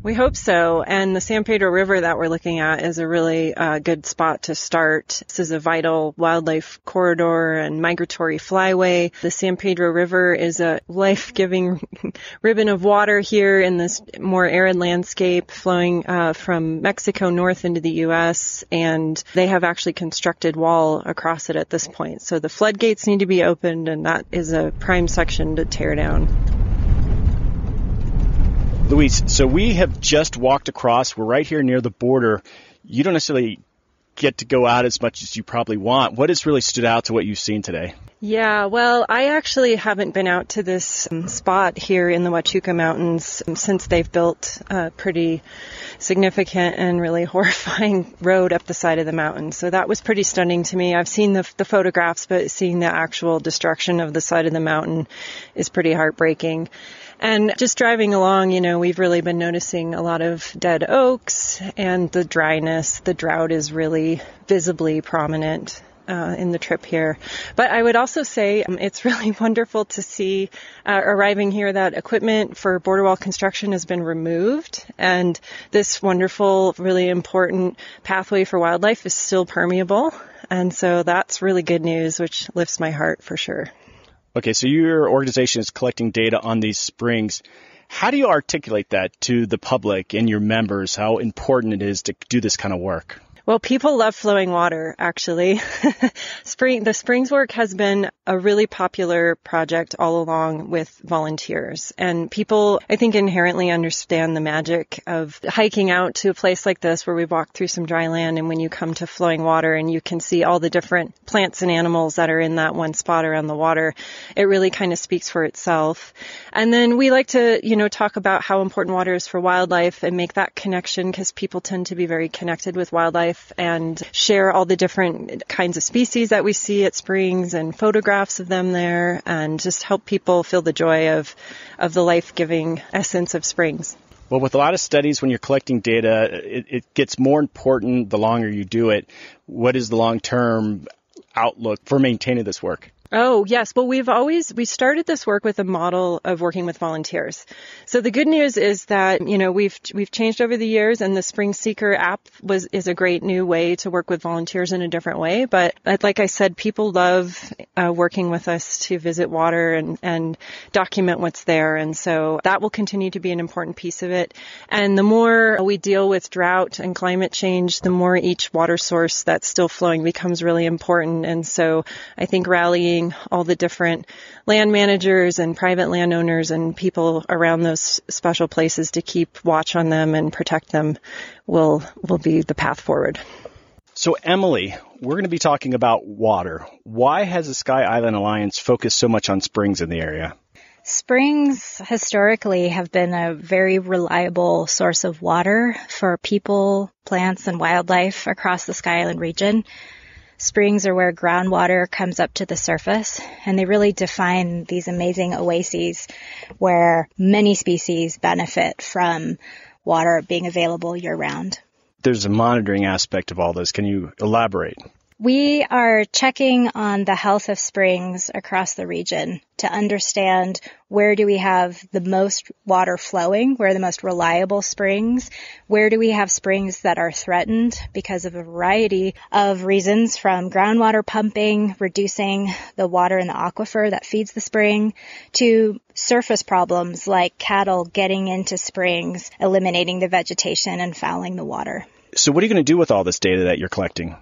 We hope so. And the San Pedro River that we're looking at is a really uh, good spot to start. This is a vital wildlife corridor and migratory flyway. The San Pedro River is a life-giving ribbon of water here in this more arid landscape flowing uh, from Mexico north into the U.S. And they have actually constructed wall across it at this point. So the floodgates need to be opened and that is a prime section to tear down. Louise, so we have just walked across. We're right here near the border. You don't necessarily get to go out as much as you probably want. What has really stood out to what you've seen today? Yeah, well, I actually haven't been out to this um, spot here in the Huachuca Mountains um, since they've built a pretty significant and really horrifying road up the side of the mountain. So that was pretty stunning to me. I've seen the, the photographs, but seeing the actual destruction of the side of the mountain is pretty heartbreaking. And just driving along, you know, we've really been noticing a lot of dead oaks and the dryness. The drought is really visibly prominent. Uh, in the trip here. But I would also say um, it's really wonderful to see uh, arriving here that equipment for border wall construction has been removed and this wonderful, really important pathway for wildlife is still permeable. And so that's really good news, which lifts my heart for sure. Okay, so your organization is collecting data on these springs. How do you articulate that to the public and your members, how important it is to do this kind of work? Well, people love flowing water, actually. Spring, the Springs work has been a really popular project all along with volunteers. And people, I think, inherently understand the magic of hiking out to a place like this where we walk through some dry land and when you come to flowing water and you can see all the different plants and animals that are in that one spot around the water, it really kind of speaks for itself. And then we like to, you know, talk about how important water is for wildlife and make that connection because people tend to be very connected with wildlife and share all the different kinds of species that we see at springs and photographs of them there and just help people feel the joy of, of the life-giving essence of springs. Well, with a lot of studies, when you're collecting data, it, it gets more important the longer you do it. What is the long-term outlook for maintaining this work? Oh, yes. Well, we've always, we started this work with a model of working with volunteers. So the good news is that, you know, we've, we've changed over the years and the Spring Seeker app was, is a great new way to work with volunteers in a different way. But like I said, people love uh, working with us to visit water and, and document what's there. And so that will continue to be an important piece of it. And the more we deal with drought and climate change, the more each water source that's still flowing becomes really important. And so I think rallying educating all the different land managers and private landowners and people around those special places to keep watch on them and protect them will will be the path forward. So, Emily, we're going to be talking about water. Why has the Sky Island Alliance focused so much on springs in the area? Springs historically have been a very reliable source of water for people, plants, and wildlife across the Sky Island region. Springs are where groundwater comes up to the surface, and they really define these amazing oases where many species benefit from water being available year round there's a monitoring aspect of all this. Can you elaborate? We are checking on the health of springs across the region to understand where do we have the most water flowing, where are the most reliable springs, where do we have springs that are threatened because of a variety of reasons from groundwater pumping, reducing the water in the aquifer that feeds the spring, to surface problems like cattle getting into springs, eliminating the vegetation and fouling the water. So what are you going to do with all this data that you're collecting?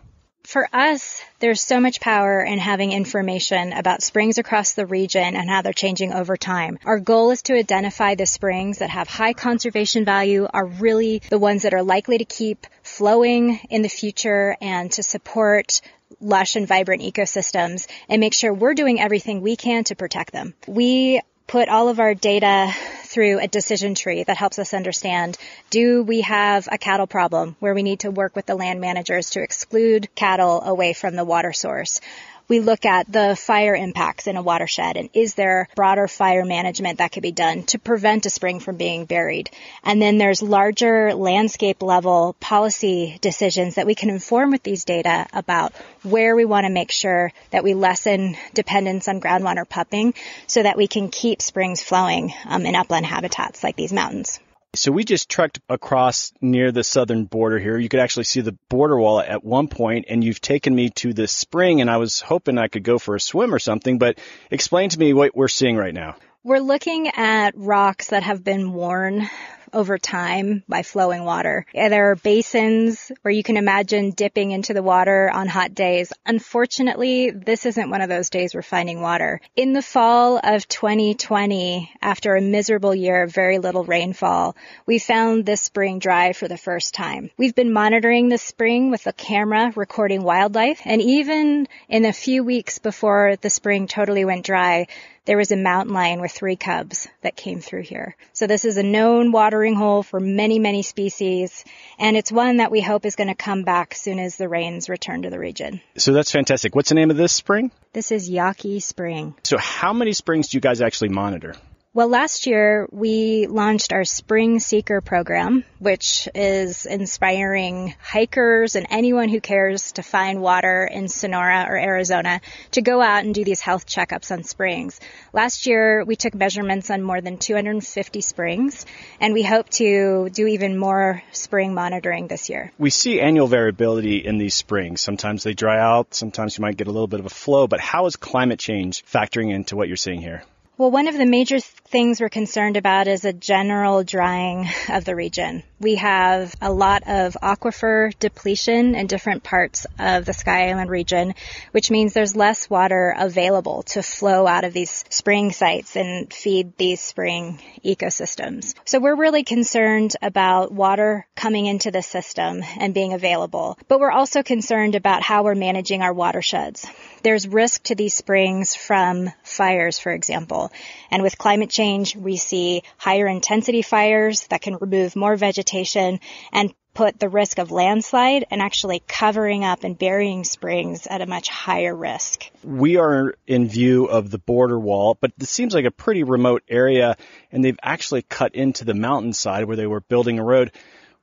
For us, there's so much power in having information about springs across the region and how they're changing over time. Our goal is to identify the springs that have high conservation value, are really the ones that are likely to keep flowing in the future and to support lush and vibrant ecosystems and make sure we're doing everything we can to protect them. We put all of our data through a decision tree that helps us understand do we have a cattle problem where we need to work with the land managers to exclude cattle away from the water source? We look at the fire impacts in a watershed and is there broader fire management that could be done to prevent a spring from being buried? And then there's larger landscape level policy decisions that we can inform with these data about where we want to make sure that we lessen dependence on groundwater pumping so that we can keep springs flowing um, in upland habitats like these mountains. So we just trekked across near the southern border here. You could actually see the border wall at one point, and you've taken me to the spring, and I was hoping I could go for a swim or something, but explain to me what we're seeing right now. We're looking at rocks that have been worn over time by flowing water. There are basins where you can imagine dipping into the water on hot days. Unfortunately, this isn't one of those days we're finding water. In the fall of 2020, after a miserable year of very little rainfall, we found this spring dry for the first time. We've been monitoring the spring with a camera recording wildlife and even in a few weeks before the spring totally went dry, there was a mountain lion with three cubs that came through here. So this is a known watering hole for many, many species, and it's one that we hope is going to come back soon as the rains return to the region. So that's fantastic. What's the name of this spring? This is Yaqui Spring. So how many springs do you guys actually monitor? Well, last year we launched our Spring Seeker program, which is inspiring hikers and anyone who cares to find water in Sonora or Arizona to go out and do these health checkups on springs. Last year we took measurements on more than 250 springs and we hope to do even more spring monitoring this year. We see annual variability in these springs. Sometimes they dry out, sometimes you might get a little bit of a flow, but how is climate change factoring into what you're seeing here? Well, one of the major things we're concerned about is a general drying of the region. We have a lot of aquifer depletion in different parts of the Sky Island region, which means there's less water available to flow out of these spring sites and feed these spring ecosystems. So we're really concerned about water coming into the system and being available, but we're also concerned about how we're managing our watersheds. There's risk to these springs from fires, for example. And with climate change, we see higher intensity fires that can remove more vegetation and put the risk of landslide and actually covering up and burying springs at a much higher risk. We are in view of the border wall, but this seems like a pretty remote area and they've actually cut into the mountainside where they were building a road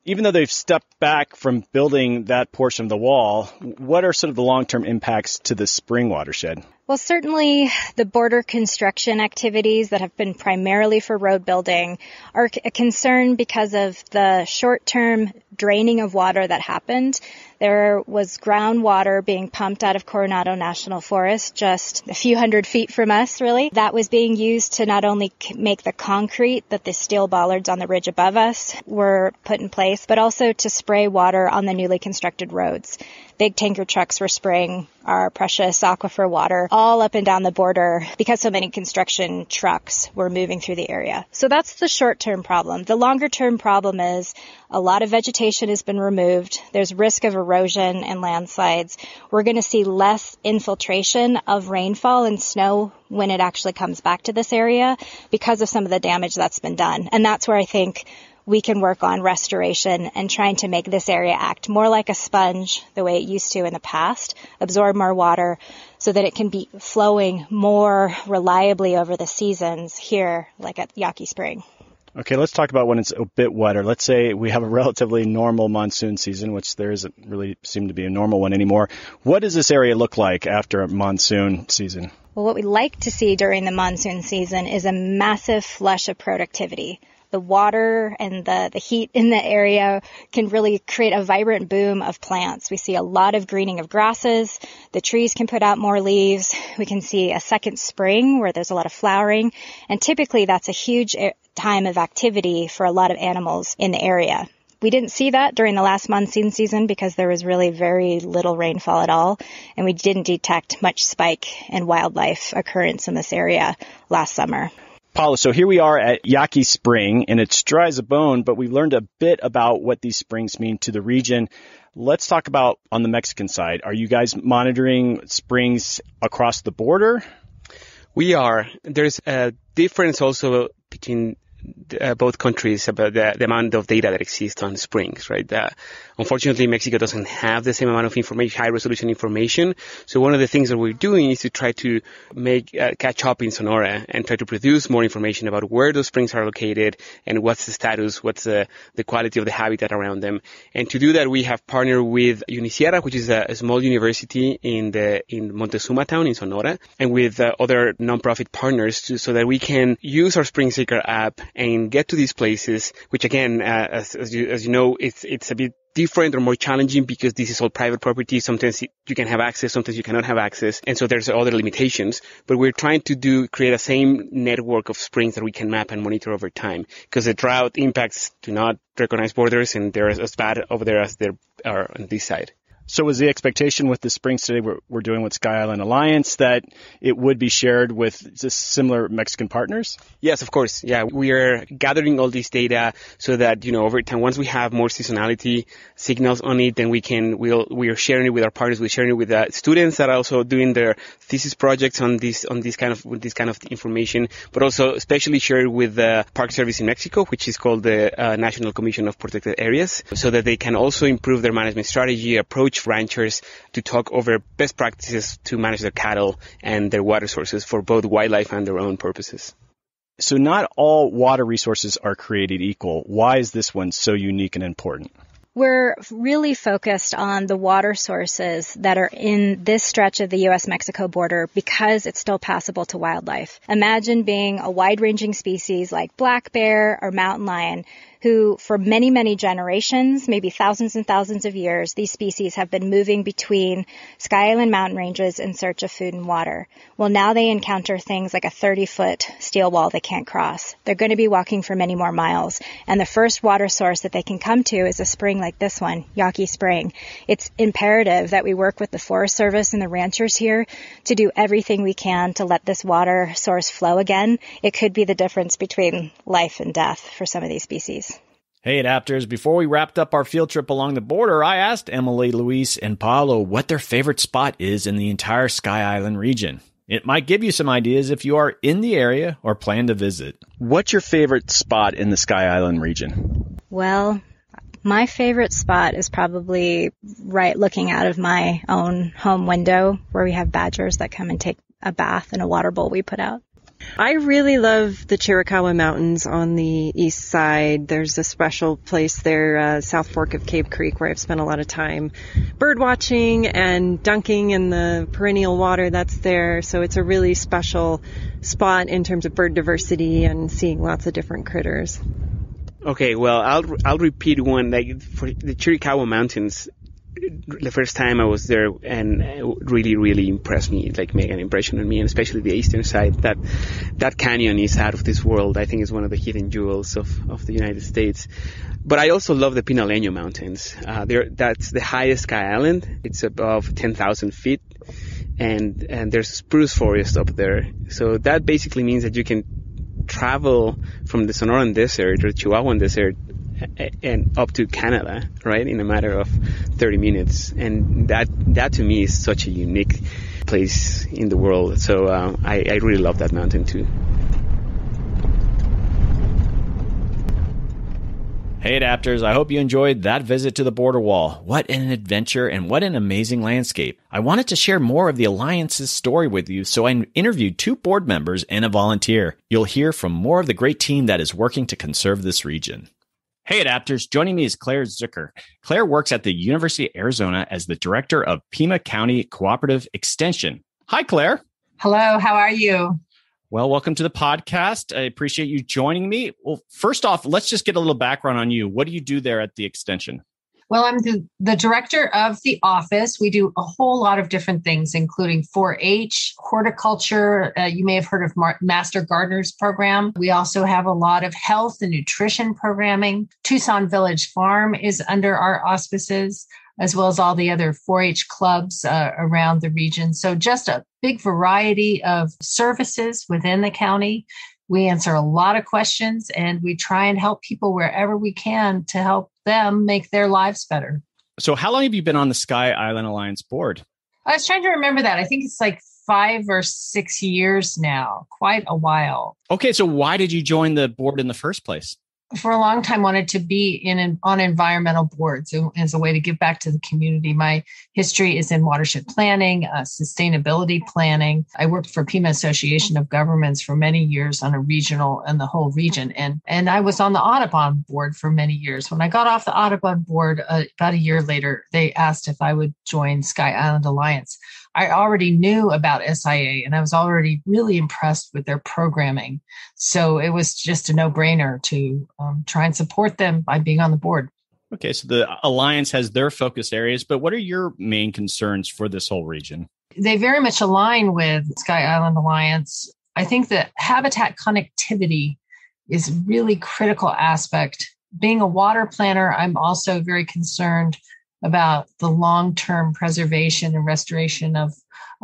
even though they've stepped back from building that portion of the wall, what are sort of the long-term impacts to the spring watershed? Well, certainly the border construction activities that have been primarily for road building are a concern because of the short-term draining of water that happened. There was groundwater being pumped out of Coronado National Forest just a few hundred feet from us, really. That was being used to not only make the concrete that the steel bollards on the ridge above us were put in place, but also to spray water on the newly constructed roads. big tanker trucks were spraying our precious aquifer water all up and down the border because so many construction trucks were moving through the area. So that's the short term problem. The longer term problem is a lot of vegetation has been removed. There's risk of erosion and landslides. We're going to see less infiltration of rainfall and snow when it actually comes back to this area because of some of the damage that's been done. And that's where I think we can work on restoration and trying to make this area act more like a sponge the way it used to in the past, absorb more water so that it can be flowing more reliably over the seasons here, like at Yaqui Spring. Okay, let's talk about when it's a bit wetter. Let's say we have a relatively normal monsoon season, which there isn't really seem to be a normal one anymore. What does this area look like after a monsoon season? Well, what we like to see during the monsoon season is a massive flush of productivity the water and the, the heat in the area can really create a vibrant boom of plants. We see a lot of greening of grasses. The trees can put out more leaves. We can see a second spring where there's a lot of flowering. And typically that's a huge time of activity for a lot of animals in the area. We didn't see that during the last monsoon season because there was really very little rainfall at all, and we didn't detect much spike in wildlife occurrence in this area last summer. Paulo, so here we are at Yaqui Spring, and it's dry as a bone, but we've learned a bit about what these springs mean to the region. Let's talk about on the Mexican side. Are you guys monitoring springs across the border? We are. There's a difference also between uh, both countries about the, the, amount of data that exists on springs, right? Uh, unfortunately, Mexico doesn't have the same amount of information, high resolution information. So one of the things that we're doing is to try to make uh, catch up in Sonora and try to produce more information about where those springs are located and what's the status, what's the, the quality of the habitat around them. And to do that, we have partnered with Unisierra, which is a, a small university in the in Montezuma town in Sonora, and with uh, other nonprofit partners to, so that we can use our Spring Seeker app and get to these places, which again, uh, as, as, you, as you know, it's, it's a bit different or more challenging because this is all private property. Sometimes you can have access, sometimes you cannot have access. And so there's other limitations, but we're trying to do, create a same network of springs that we can map and monitor over time because the drought impacts do not recognize borders and they're as bad over there as they are on this side. So was the expectation with the spring study we're, we're, doing with Sky Island Alliance that it would be shared with similar Mexican partners? Yes, of course. Yeah, we are gathering all this data so that, you know, over time, once we have more seasonality signals on it, then we can, we'll, we are sharing it with our partners, we're sharing it with the students that are also doing their thesis projects on this, on this kind of, with this kind of information, but also especially share it with the Park Service in Mexico, which is called the uh, National Commission of Protected Areas, so that they can also improve their management strategy, approach ranchers to talk over best practices to manage their cattle and their water sources for both wildlife and their own purposes. So not all water resources are created equal. Why is this one so unique and important? We're really focused on the water sources that are in this stretch of the U.S.-Mexico border because it's still passable to wildlife. Imagine being a wide-ranging species like black bear or mountain lion who for many, many generations, maybe thousands and thousands of years, these species have been moving between Sky Island mountain ranges in search of food and water. Well, now they encounter things like a 30 foot steel wall they can't cross. They're going to be walking for many more miles. And the first water source that they can come to is a spring like this one, Yaqui Spring. It's imperative that we work with the Forest Service and the ranchers here to do everything we can to let this water source flow again. It could be the difference between life and death for some of these species. Hey, adapters, before we wrapped up our field trip along the border, I asked Emily, Louise, and Paulo what their favorite spot is in the entire Sky Island region. It might give you some ideas if you are in the area or plan to visit. What's your favorite spot in the Sky Island region? Well, my favorite spot is probably right looking out of my own home window where we have badgers that come and take a bath in a water bowl we put out. I really love the Chiricahua Mountains on the east side. There's a special place there, uh, South Fork of Cave Creek, where I've spent a lot of time bird watching and dunking in the perennial water that's there. So it's a really special spot in terms of bird diversity and seeing lots of different critters. Okay, well, I'll I'll repeat one. Like for the Chiricahua Mountains, the first time I was there and really, really impressed me, like made an impression on me, and especially the eastern side. That that canyon is out of this world. I think it's one of the hidden jewels of, of the United States. But I also love the Pinaleño Mountains. Uh, that's the highest Sky Island. It's above 10,000 feet. And, and there's spruce forest up there. So that basically means that you can travel from the Sonoran Desert or Chihuahuan Desert and up to Canada, right, in a matter of 30 minutes. And that, that to me is such a unique place in the world. So uh, I, I really love that mountain too. Hey adapters, I hope you enjoyed that visit to the border wall. What an adventure and what an amazing landscape. I wanted to share more of the Alliance's story with you, so I interviewed two board members and a volunteer. You'll hear from more of the great team that is working to conserve this region. Hey adapters, joining me is Claire Zucker. Claire works at the University of Arizona as the director of Pima County Cooperative Extension. Hi, Claire. Hello, how are you? Well, welcome to the podcast. I appreciate you joining me. Well, first off, let's just get a little background on you. What do you do there at the extension? Well, I'm the, the director of the office. We do a whole lot of different things, including 4 H, horticulture. Uh, you may have heard of Mar- Master Gardeners program. We also have a lot of health and nutrition programming. Tucson Village Farm is under our auspices as well as all the other 4 H clubs uh, around the region. So, just a big variety of services within the county. We answer a lot of questions and we try and help people wherever we can to help them make their lives better. So, how long have you been on the Sky Island Alliance board? I was trying to remember that. I think it's like five or six years now, quite a while. Okay, so why did you join the board in the first place? For a long time wanted to be in on environmental boards as a way to give back to the community. My history is in watershed planning, uh, sustainability planning. I worked for Pima Association of Governments for many years on a regional and the whole region, and and I was on the Audubon board for many years. When I got off the Audubon board uh, about a year later, they asked if I would join Sky Island Alliance. I already knew about SIA and I was already really impressed with their programming. So it was just a no brainer to um, try and support them by being on the board. Okay, so the Alliance has their focus areas, but what are your main concerns for this whole region? They very much align with Sky Island Alliance. I think that habitat connectivity is a really critical aspect. Being a water planner, I'm also very concerned about the long-term preservation and restoration of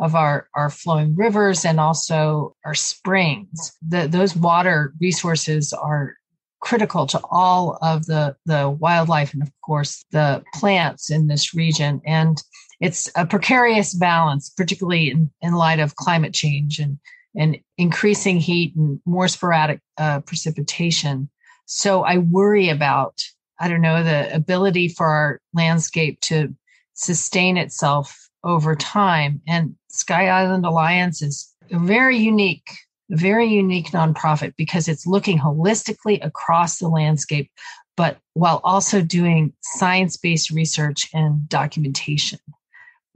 of our, our flowing rivers and also our springs. The, those water resources are critical to all of the, the wildlife and of course the plants in this region. And it's a precarious balance, particularly in, in light of climate change and, and increasing heat and more sporadic uh, precipitation. So I worry about I don't know, the ability for our landscape to sustain itself over time. And Sky Island Alliance is a very unique, very unique nonprofit because it's looking holistically across the landscape, but while also doing science based research and documentation.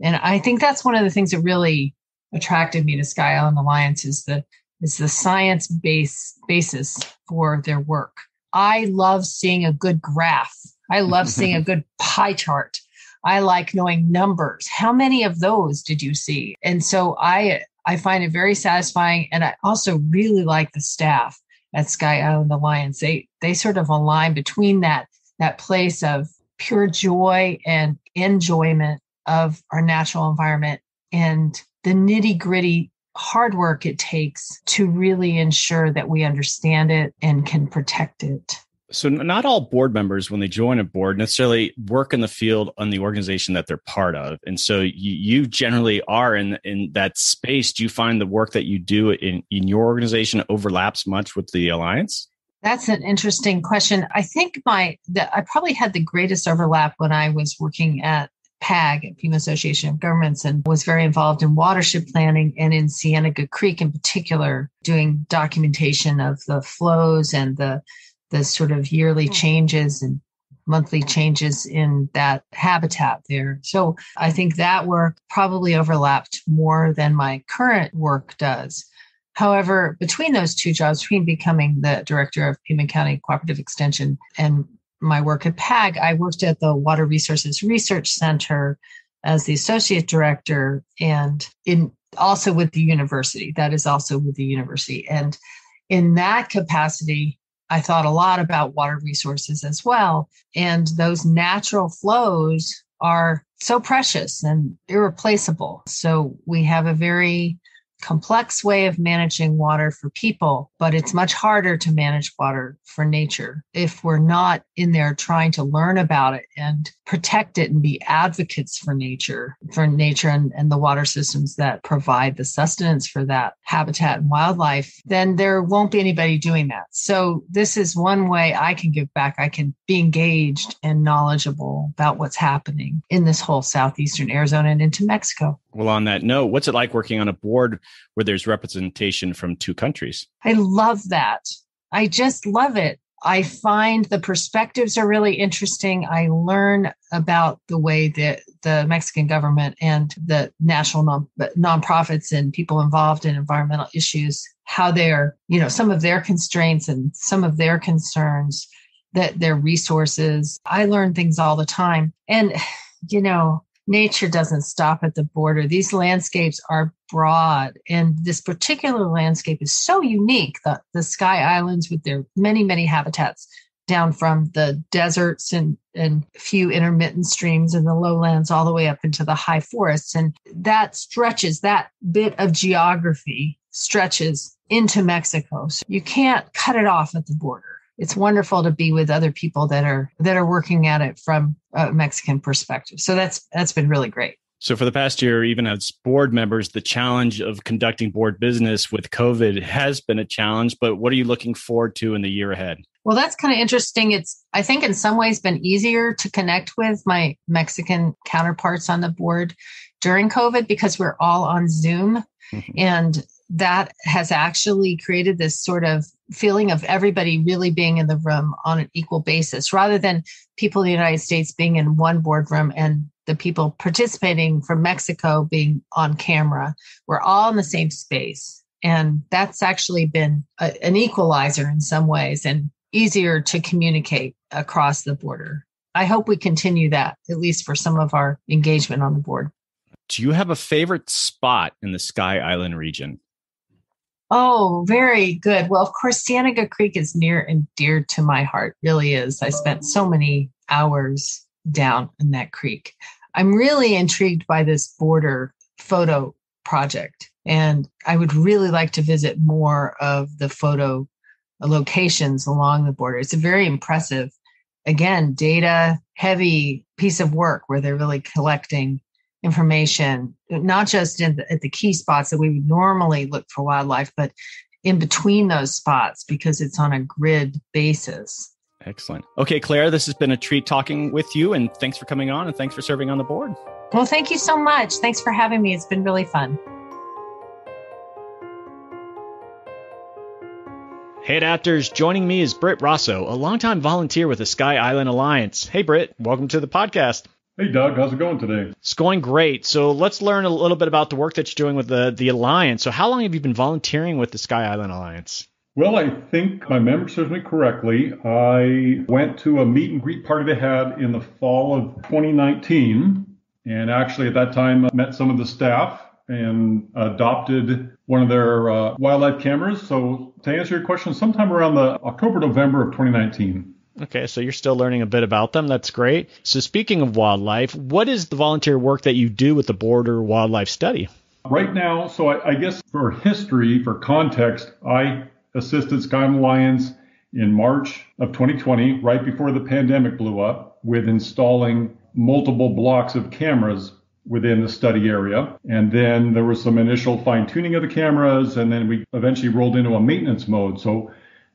And I think that's one of the things that really attracted me to Sky Island Alliance is the is the science base basis for their work. I love seeing a good graph. I love seeing a good pie chart. I like knowing numbers. How many of those did you see? And so I I find it very satisfying and I also really like the staff at Sky Island Alliance. They they sort of align between that that place of pure joy and enjoyment of our natural environment and the nitty gritty hard work it takes to really ensure that we understand it and can protect it. So, not all board members, when they join a board, necessarily work in the field on the organization that they're part of. And so, you, you generally are in in that space. Do you find the work that you do in in your organization overlaps much with the alliance? That's an interesting question. I think my the, I probably had the greatest overlap when I was working at PAG, Pima Association of Governments, and was very involved in watershed planning and in Cienega Creek in particular, doing documentation of the flows and the the sort of yearly mm. changes and monthly changes in that habitat there. So I think that work probably overlapped more than my current work does. However, between those two jobs, between becoming the director of Pima County Cooperative Extension and my work at PAG, I worked at the Water Resources Research Center as the associate director and in also with the university. That is also with the university. And in that capacity, I thought a lot about water resources as well. And those natural flows are so precious and irreplaceable. So we have a very complex way of managing water for people, but it's much harder to manage water for nature if we're not in there trying to learn about it and protect it and be advocates for nature, for nature and, and the water systems that provide the sustenance for that habitat and wildlife, then there won't be anybody doing that. So this is one way I can give back. I can be engaged and knowledgeable about what's happening in this whole southeastern Arizona and into Mexico. Well, on that note, what's it like working on a board where there's representation from two countries? I love that. I just love it. I find the perspectives are really interesting. I learn about the way that the Mexican government and the national non- nonprofits and people involved in environmental issues, how they're, you know, some of their constraints and some of their concerns, that their resources. I learn things all the time. And, you know, nature doesn't stop at the border. These landscapes are broad, and this particular landscape is so unique. The, the Sky Islands, with their many, many habitats, down from the deserts and, and few intermittent streams in the lowlands all the way up into the high forests. And that stretches, that bit of geography stretches into Mexico. So you can't cut it off at the border it's wonderful to be with other people that are that are working at it from a Mexican perspective. So that's that's been really great. So for the past year, even as board members, the challenge of conducting board business with COVID has been a challenge. But what are you looking forward to in the year ahead? Well, that's kind of interesting. It's, I think, in some ways been easier to connect with my Mexican counterparts on the board during COVID because we're all on Zoom. Mm-hmm. And that has actually created this sort of feeling of everybody really being in the room on an equal basis rather than people in the United States being in one boardroom and the people participating from Mexico being on camera. We're all in the same space. And that's actually been a, an equalizer in some ways and easier to communicate across the border. I hope we continue that, at least for some of our engagement on the board. Do you have a favorite spot in the Sky Island region? Oh, very good. Well, of course, Cienega Creek is near and dear to my heart, really is. I spent so many hours down in that creek. I'm really intrigued by this border photo project, and I would really like to visit more of the photo locations along the border. It's a very impressive, again, data heavy piece of work where they're really collecting information, not just the, at the key spots that we would normally look for wildlife, but in between those spots because it's on a grid basis. Excellent. Okay, Claire, this has been a treat talking with you, and thanks for coming on and thanks for serving on the board. Well, thank you so much. Thanks for having me. It's been really fun. Hey adapters, joining me is Britt Rosso, a longtime volunteer with the Sky Island Alliance. Hey Britt, welcome to the podcast. Hey Doug, how's it going today? It's going great. So let's learn a little bit about the work that you're doing with the the Alliance. So how long have you been volunteering with the Sky Island Alliance? Well, I think my memory serves me correctly. I went to a meet and greet party they had in the fall of 2019, and actually at that time I met some of the staff and adopted one of their uh, wildlife cameras. So to answer your question, sometime around the October November of 2019. Okay, so you're still learning a bit about them. That's great. So, speaking of wildlife, what is the volunteer work that you do with the Border Wildlife Study? Right now, so I, I guess for history, for context, I assisted Sky Alliance in March of 2020, right before the pandemic blew up, with installing multiple blocks of cameras within the study area. And then there was some initial fine tuning of the cameras, and then we eventually rolled into a maintenance mode. So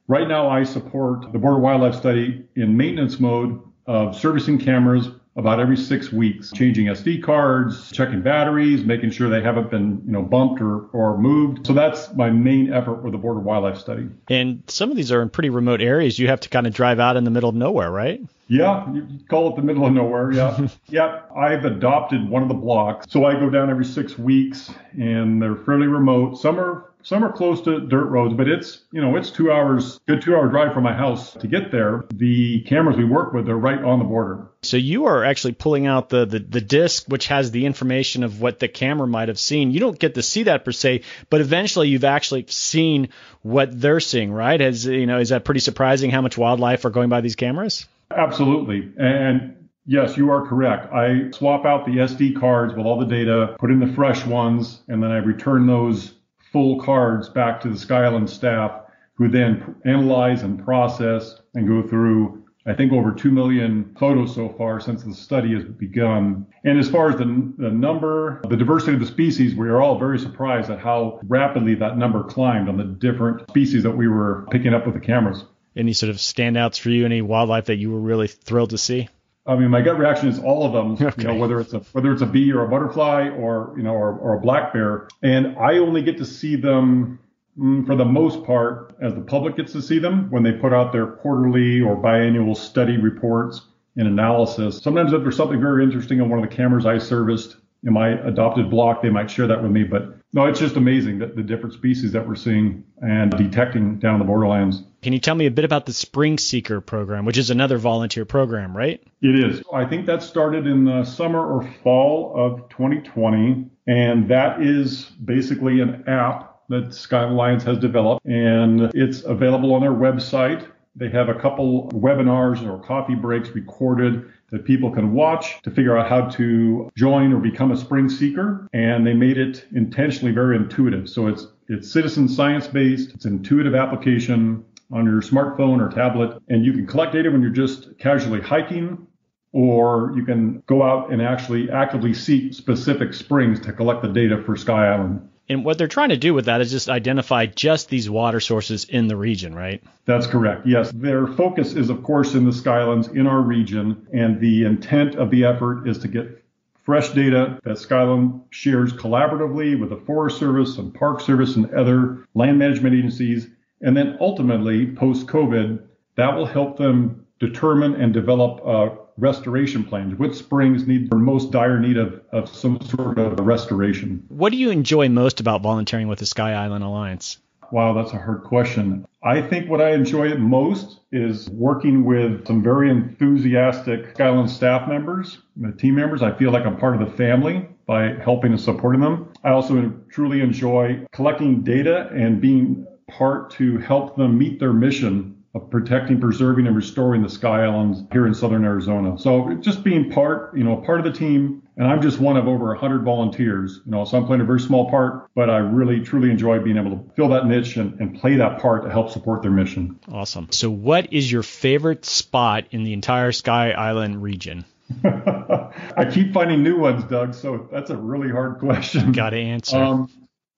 Right now, I support the Border Wildlife Study in maintenance mode of servicing cameras about every six weeks, changing SD cards, checking batteries, making sure they haven't been, you know, bumped or, or moved. So that's my main effort with the Border Wildlife Study. And some of these are in pretty remote areas. You have to kind of drive out in the middle of nowhere, right? Yeah, you call it the middle of nowhere. Yeah. yeah. I've adopted one of the blocks. So I go down every six weeks and they're fairly remote. Some are some are close to dirt roads, but it's, you know, it's two hours, good two hour drive from my house to get there. The cameras we work with are right on the border. So you are actually pulling out the, the, the disc, which has the information of what the camera might have seen. You don't get to see that per se, but eventually you've actually seen what they're seeing, right? As you know, is that pretty surprising how much wildlife are going by these cameras? Absolutely. And Yes, you are correct. I swap out the SD cards with all the data, put in the fresh ones, and then I return those full cards back to the Skyland staff, who then analyze and process and go through, I think, over 2 million photos so far since the study has begun. And as far as the, the number, the diversity of the species, we are all very surprised at how rapidly that number climbed on the different species that we were picking up with the cameras. Any sort of standouts for you? Any wildlife that you were really thrilled to see? I mean, my gut reaction is all of them. Okay. You know, whether it's a whether it's a bee or a butterfly or you know or, or a black bear, and I only get to see them mm, for the most part as the public gets to see them when they put out their quarterly or biannual study reports and analysis. Sometimes if there's something very interesting on one of the cameras I serviced in my adopted block, they might share that with me. But no, it's just amazing that the different species that we're seeing and detecting down in the borderlands. Can you tell me a bit about the Spring Seeker program, which is another volunteer program, right? It is. I think that started in the summer or fall of 2020. And that is basically an app that Sky Alliance has developed. And it's available on their website. They have a couple webinars or coffee breaks recorded that people can watch to figure out how to join or become a spring seeker. And they made it intentionally very intuitive. So it's it's citizen science based. It's intuitive application on your smartphone or tablet, and you can collect data when you're just casually hiking, or you can go out and actually actively seek specific springs to collect the data for Sky Island. And what they're trying to do with that is just identify just these water sources in the region, right? That's correct. Yes. Their focus is, of course, in the Skylands in our region. And the intent of the effort is to get fresh data that Skyland shares collaboratively with the Forest Service and Park Service and other land management agencies and then ultimately, post COVID, that will help them determine and develop uh, restoration plans. Which springs need the most dire need of, of some sort of restoration? What do you enjoy most about volunteering with the Sky Island Alliance? Wow, that's a hard question. I think what I enjoy most is working with some very enthusiastic Skyland staff members, team members. I feel like I'm part of the family by helping and supporting them. I also truly enjoy collecting data and being part to help them meet their mission of protecting, preserving, and restoring the Sky Islands here in southern Arizona. So just being part, you know, part of the team, and I'm just one of over 100 volunteers. You know, so I'm playing a very small part, but I really truly enjoy being able to fill that niche and, and play that part to help support their mission. Awesome. So, what is your favorite spot in the entire Sky Island region? I keep finding new ones, Doug. So that's a really hard question. Got to answer. Um,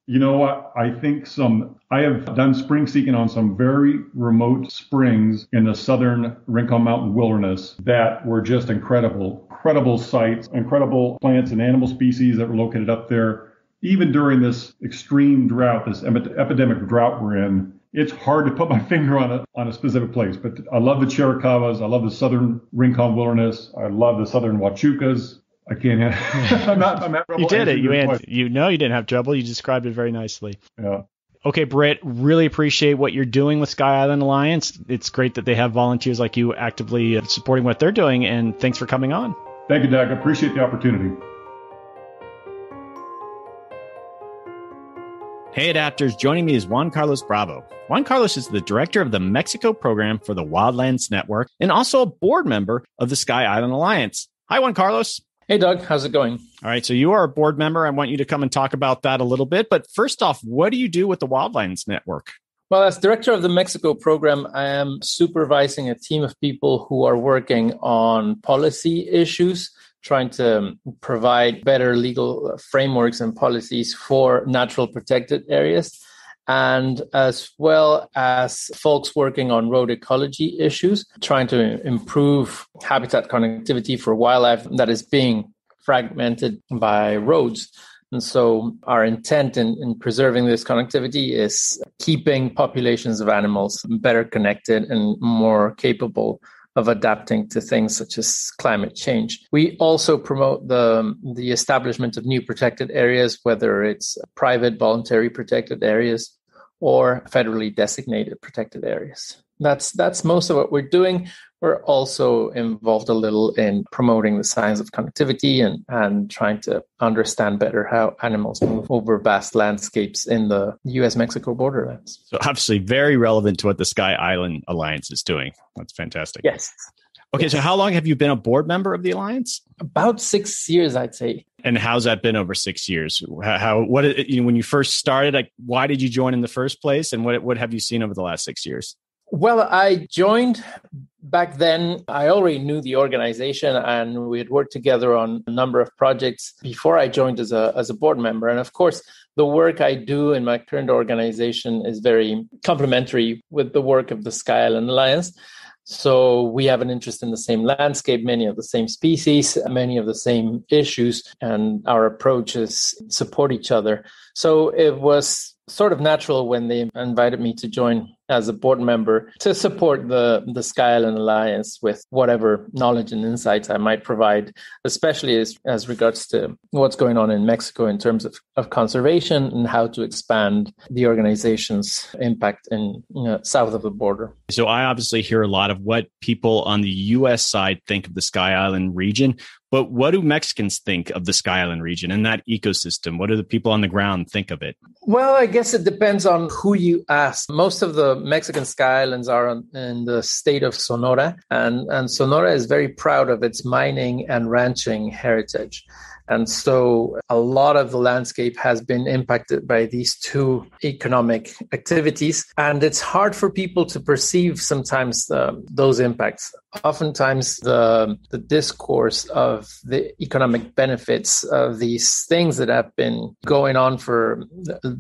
you know what? I think some, I have done spring seeking on some very remote springs in the southern Rincon Mountain wilderness that were just incredible. Incredible sites, incredible plants and animal species that were located up there. Even during this extreme drought, this epidemic drought we're in, it's hard to put my finger on a on a specific place. But I love the Chiricahuas. I love the southern Rincon wilderness. I love the southern Huachucas. I can't. I'm not. I'm not you did it. You you know you didn't have trouble. You described it very nicely. Yeah. Okay, Britt, really appreciate what you're doing with Sky Island Alliance. It's great that they have volunteers like you actively uh, supporting what they're doing, and thanks for coming on. Thank you, Doug. I appreciate the opportunity. Hey, adapters, joining me is Juan Carlos Bravo. Juan Carlos is the director of the Mexico program for the Wildlands Network and also a board member of the Sky Island Alliance. Hi, Juan Carlos. Hey, Doug, how's it going? All right. So you are a board member. I want you to come and talk about that a little bit. But first off, what do you do with the Wildlands Network? Well, as director of the Mexico program, I am supervising a team of people who are working on policy issues, trying to um, provide better legal frameworks and policies for natural protected areas and as well as folks working on road ecology issues, trying to improve habitat connectivity for wildlife that is being fragmented by roads. And so, our intent in, in preserving this connectivity is keeping populations of animals better connected and more capable of adapting to things such as climate change. We also promote the, the establishment of new protected areas, whether it's private voluntary protected areas or federally designated protected areas. That's that's most of what we're doing. We're also involved a little in promoting the science of connectivity and, and trying to understand better how animals move over vast landscapes in the US Mexico borderlands. So, obviously, very relevant to what the Sky Island Alliance is doing. That's fantastic. Yes. Okay, so how long have you been a board member of the Alliance? About six years, I'd say. And how's that been over six years? How, what you know, when you first started? Like, why did you join in the first place, and what what have you seen over the last six years? Well, I joined back then. I already knew the organization and we had worked together on a number of projects before I joined as a, as a board member. And of course, the work I do in my current organization is very complementary with the work of the Sky Island Alliance. So we have an interest in the same landscape, many of the same species, many of the same issues, and our approaches support each other. So it was sort of natural when they invited me to join as a board member to support the, the Sky Island Alliance with whatever knowledge and insights I might provide, especially as, as regards to what's going on in Mexico in terms of, of conservation and how to expand the organization's impact in you know, south of the border. So I obviously hear a lot of what people on the US side think of the Sky Island region. But what do Mexicans think of the Sky Island region and that ecosystem? What do the people on the ground think of it? Well, I guess it depends on who you ask. Most of the Mexican Sky Islands are in the state of Sonora, and, and Sonora is very proud of its mining and ranching heritage. And so a lot of the landscape has been impacted by these two economic activities. And it's hard for people to perceive sometimes the, those impacts. Oftentimes, the, the discourse of the economic benefits of these things that have been going on for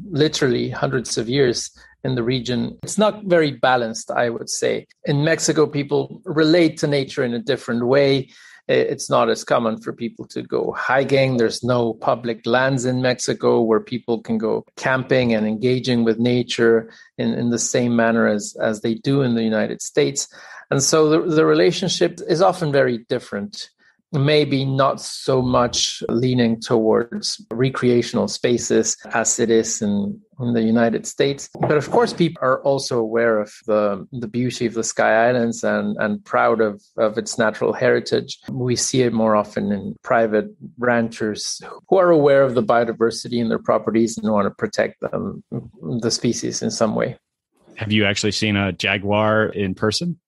literally hundreds of years in the region. It's not very balanced, I would say. In Mexico, people relate to nature in a different way it's not as common for people to go hiking. There's no public lands in Mexico where people can go camping and engaging with nature in, in the same manner as, as they do in the United States. And so the, the relationship is often very different maybe not so much leaning towards recreational spaces as it is in, in the United States. But of course, people are also aware of the, the beauty of the Sky Islands and, and proud of, of its natural heritage. We see it more often in private ranchers who are aware of the biodiversity in their properties and want to protect them, the species in some way. Have you actually seen a jaguar in person?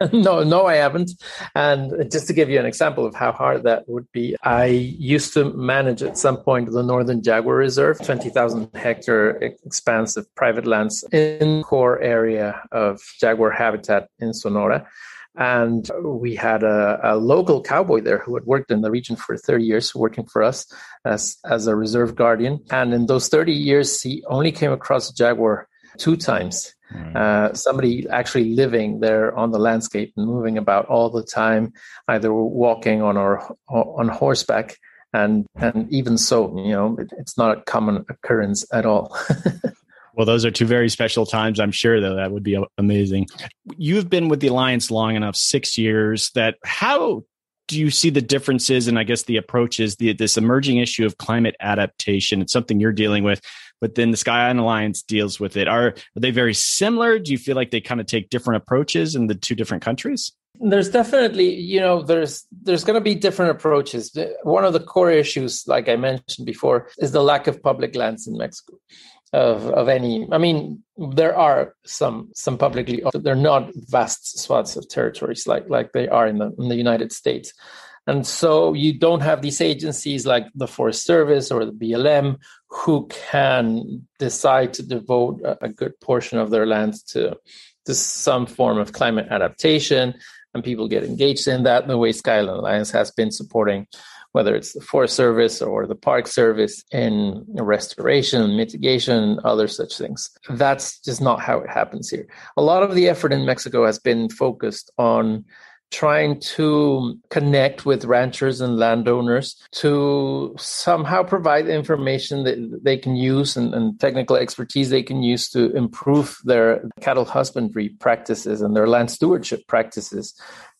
no, no, I haven't. And just to give you an example of how hard that would be, I used to manage at some point the Northern Jaguar Reserve, 20,000 hectare expanse of private lands in core area of jaguar habitat in Sonora. And we had a, a, local cowboy there who had worked in the region for 30 years, working for us as, as a reserve guardian. And in those 30 years, he only came across a jaguar two times. Uh, somebody actually living there on the landscape and moving about all the time, either walking on or on horseback, and and even so, you know, it, it's not a common occurrence at all. well, those are two very special times. I'm sure that that would be amazing. You've been with the alliance long enough, six years. That how do you see the differences and I guess the approaches, the, this emerging issue of climate adaptation? It's something you're dealing with but then the Sky Island Alliance deals with it. Are, are they very similar? Do you feel like they kind of take different approaches in the two different countries? There's definitely, you know, there's there's going to be different approaches. One of the core issues, like I mentioned before, is the lack of public lands in Mexico. Of, of any, I mean, there are some some publicly, they're not vast swaths of territories like like they are in the in the United States. And so you don't have these agencies like the Forest Service or the BLM who can decide to devote a, good portion of their lands to, to some form of climate adaptation. And people get engaged in that the way Sky Island Alliance has been supporting, whether it's the Forest Service or the Park Service in restoration, mitigation, other such things. That's just not how it happens here. A lot of the effort in Mexico has been focused on trying to connect with ranchers and landowners to somehow provide information that they can use and, and, technical expertise they can use to improve their cattle husbandry practices and their land stewardship practices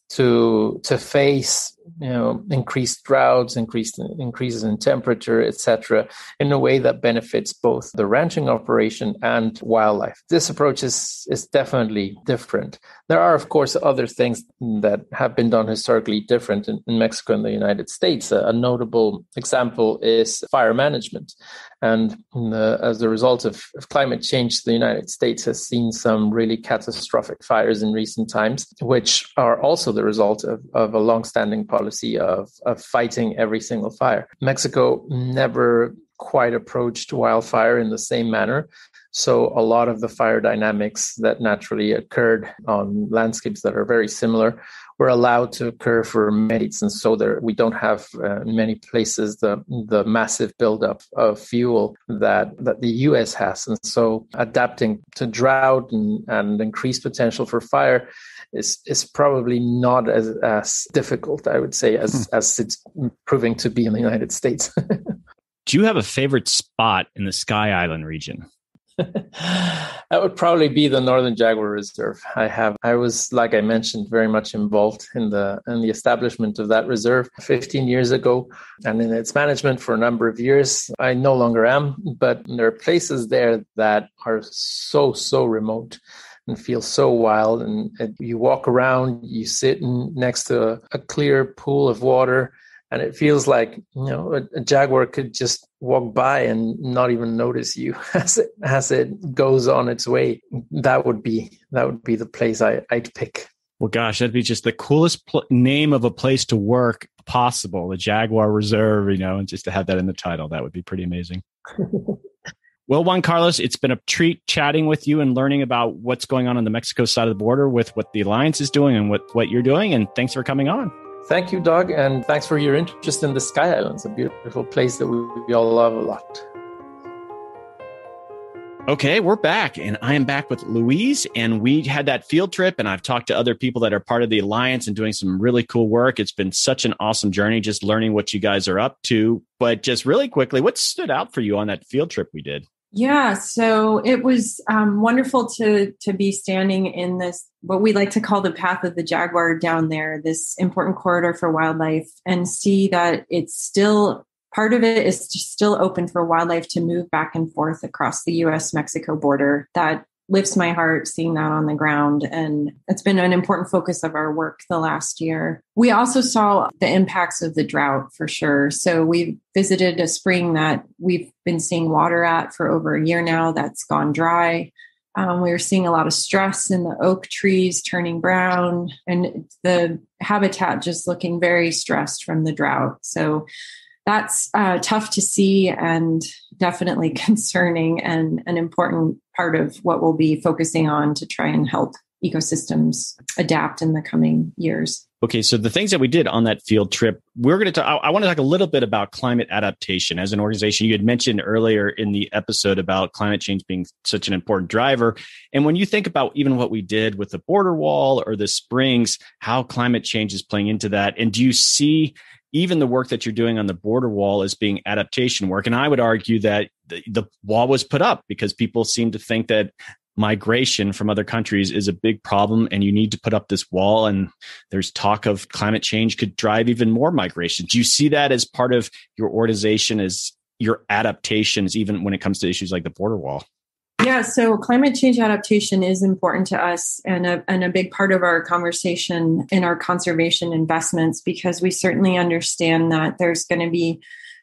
to to face you know increased droughts increased increases in temperature etc in a way that benefits both the ranching operation and wildlife. This approach is is definitely different. There are of course other things that have been done historically different in, in mexico and the united states. A, a notable example is fire management. And the, as a result of, of, climate change, the United States has seen some really catastrophic fires in recent times, which are also the result of, of a longstanding policy of, of fighting every single fire. Mexico never quite approached wildfire in the same manner. So a lot of the fire dynamics that naturally occurred on landscapes that are very similar were allowed to occur for many and so there we don't have uh, in many places the the massive buildup of fuel that that the U.S. has, and so adapting to drought and, and increased potential for fire is is probably not as as difficult, I would say, as hmm. as it's proving to be in the United States. Do you have a favorite spot in the Sky Island region? that would probably be the Northern Jaguar Reserve. I have I was like I mentioned very much involved in the in the establishment of that reserve 15 years ago and in its management for a number of years. I no longer am, but there are places there that are so so remote and feel so wild and, you walk around, you sit in, next to a, a clear pool of water and it feels like you know a, a, jaguar could just walk by and not even notice you as it as it goes on its way that would be that would be the place I, i'd pick well gosh that'd be just the coolest pl- name of a place to work possible the jaguar reserve you know and just to have that in the title that would be pretty amazing Well, Juan Carlos, it's been a treat chatting with you and learning about what's going on on the Mexico side of the border with what the Alliance is doing and what, what you're doing. And thanks for coming on. Thank you, Doug, and thanks for your interest in the Sky Islands, a beautiful place that we, all love a lot. Okay, we're back, and I am back with Louise. And we had that field trip, and I've talked to other people that are part of the alliance and doing some really cool work. It's been such an awesome journey, just learning what you guys are up to. But just really quickly, what stood out for you on that field trip we did? Yeah, so it was um, wonderful to to be standing in this what we like to call the path of the jaguar down there, this important corridor for wildlife, and see that it's still part of it is still open for wildlife to move back and forth across the U.S. Mexico border. That lifts my heart seeing that on the ground. And it's been an important focus of our work the last year. We also saw the impacts of the drought for sure. So we visited a spring that we've been seeing water at for over a year now that's gone dry. Um, we were seeing a lot of stress in the oak trees turning brown and the habitat just looking very stressed from the drought. So that's uh, tough to see and definitely concerning and an important part of what we'll be focusing on to try and help ecosystems adapt in the coming years. Okay, so the things that we did on that field trip, we're going to talk. I, I want to talk a little bit about climate adaptation as an organization. You had mentioned earlier in the episode about climate change being such an important driver. And when you think about even what we did with the border wall or the springs, how climate change is playing into that, and do you see even the work that you're doing on the border wall is being adaptation work. And I would argue that the, the wall was put up because people seem to think that migration from other countries is a big problem and you need to put up this wall. And there's talk of climate change could drive even more migration. Do you see that as part of your organization as your adaptations even when it comes to issues like the border wall yeah, so climate change adaptation is important to us and a, and a big part of our conversation in our conservation investments because we certainly understand that there's going to be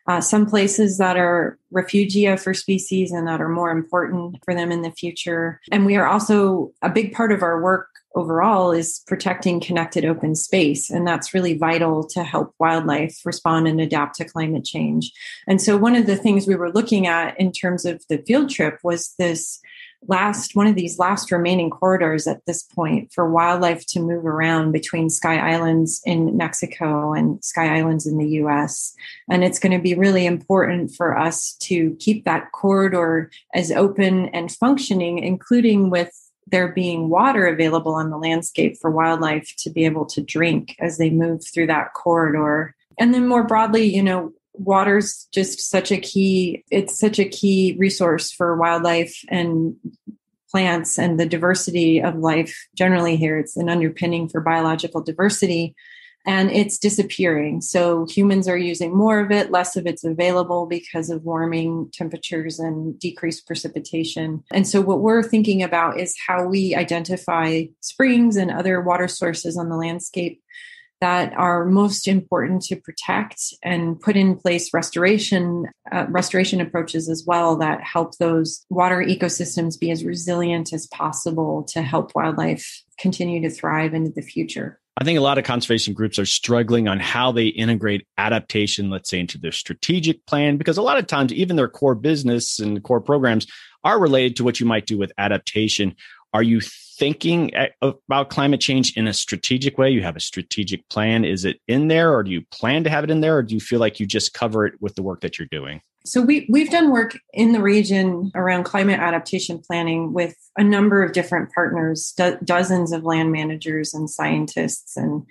uh, some places that are refugia for species and that are more important for them in the future. And we are also a big part of our work overall is protecting connected open space. And that's really vital to help wildlife respond and adapt to climate change. And so, one of the things we were looking at in terms of the field trip was this last one of these last remaining corridors at this point for wildlife to move around between sky islands in Mexico and sky islands in the US and it's going to be really important for us to keep that corridor as open and functioning including with there being water available on the landscape for wildlife to be able to drink as they move through that corridor. And then more broadly, you know, water's just such a key it's such a key resource for wildlife and plants and the diversity of life generally here. It's an underpinning for biological diversity and it's disappearing. So humans are using more of it, less of it's available because of warming temperatures and decreased precipitation. And so what we're thinking about is how we identify springs and other water sources on the landscape that are most important to protect and put in place restoration uh, restoration approaches as well that help those water ecosystems be as resilient as possible to help wildlife continue to thrive into the future. I think a lot of conservation groups are struggling on how they integrate adaptation, let's say, into their strategic plan, because a lot of times, even their core business and core programs are related to what you might do with adaptation. Are you thinking about climate change in a strategic way? You have a strategic plan. Is it in there, or do you plan to have it in there, or do you feel like you just cover it with the work that you're doing? So we we've done work in the region around climate adaptation planning with a number of different partners, do- dozens of land managers and scientists and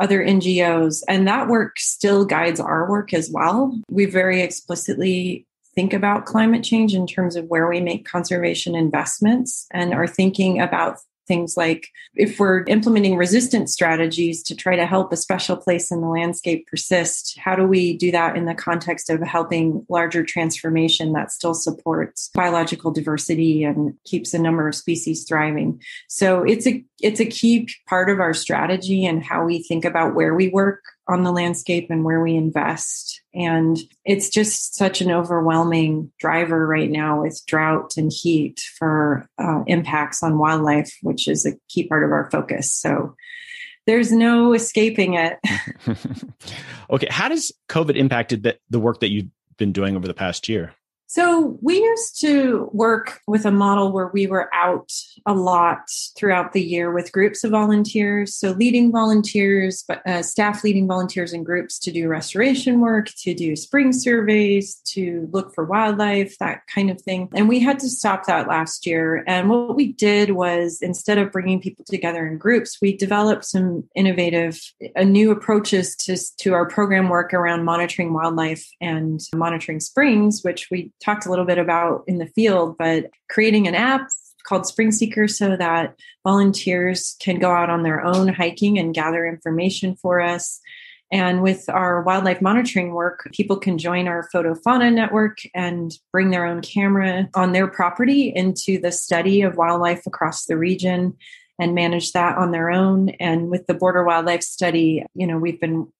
other NGOs, and that work still guides our work as well. We very explicitly think about climate change in terms of where we make conservation investments and are thinking about things like if we're implementing resistance strategies to try to help a special place in the landscape persist, how do we do that in the context of helping larger transformation that still supports biological diversity and keeps a number of species thriving? So it's a it's a key part of our strategy and how we think about where we work on the landscape and where we invest. And it's just such an overwhelming driver right now with drought and heat for uh, impacts on wildlife, which is a key part of our focus. So there's no escaping it. okay. How does COVID impacted the, the work that you've been doing over the past year? So we used to work with a model where we were out a lot throughout the year with groups of volunteers. So leading volunteers, uh, staff leading volunteers in groups to do restoration work, to do spring surveys, to look for wildlife, that kind of thing. And we had to stop that last year. And what we did was instead of bringing people together in groups, we developed some innovative, uh, new approaches to, to our program work around monitoring wildlife and monitoring springs, which we talked a little bit about in the field, but creating an app called Spring Seeker so that volunteers can go out on their own hiking and gather information for us. And with our wildlife monitoring work, people can join our photo fauna network and bring their own camera on their property into the study of wildlife across the region and manage that on their own. And with the border wildlife study, you know, we've been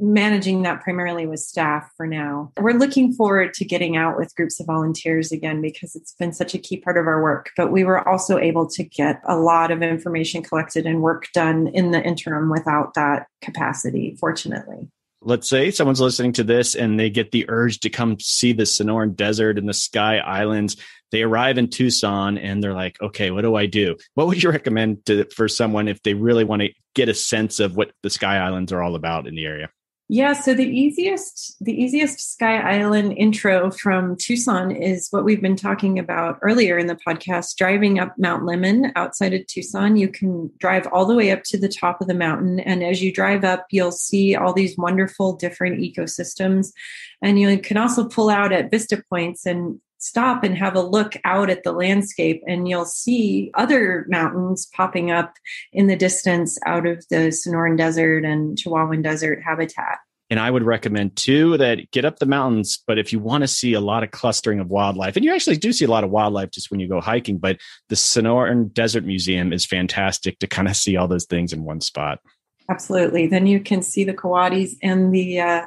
managing that primarily with staff for now. We're looking forward to getting out with groups of volunteers again because it's been such a key part of our work. But we were also able to get a lot of information collected and work done in the interim without that capacity, fortunately. Let's say someone's listening to this and they get the urge to come see the Sonoran Desert and the Sky Islands. They arrive in Tucson and they're like, okay, what do I do? What would you recommend to, for someone if they really want to get a sense of what the Sky Islands are all about in the area? Yeah, so the easiest the easiest Sky Island intro from Tucson is what we've been talking about earlier in the podcast, driving up Mount Lemmon outside of Tucson. You can drive all the way up to the top of the mountain and as you drive up, you'll see all these wonderful different ecosystems and you can also pull out at vista points and stop and have a look out at the landscape and you'll see other mountains popping up in the distance out of the Sonoran Desert and Chihuahuan Desert habitat. And I would recommend too that get up the mountains, but if you want to see a lot of clustering of wildlife, and you actually do see a lot of wildlife just when you go hiking, but the Sonoran Desert Museum is fantastic to kind of see all those things in one spot. Absolutely. Then you can see the coatis and the uh,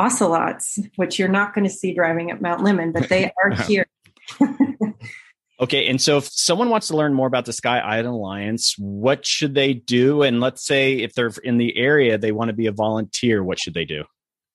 ocelots, which you're not going to see driving at Mount Lemmon, but they are here. okay. And so if someone wants to learn more about the Sky Island Alliance, what should they do? And let's say if they're in the area, they want to be a volunteer, what should they do?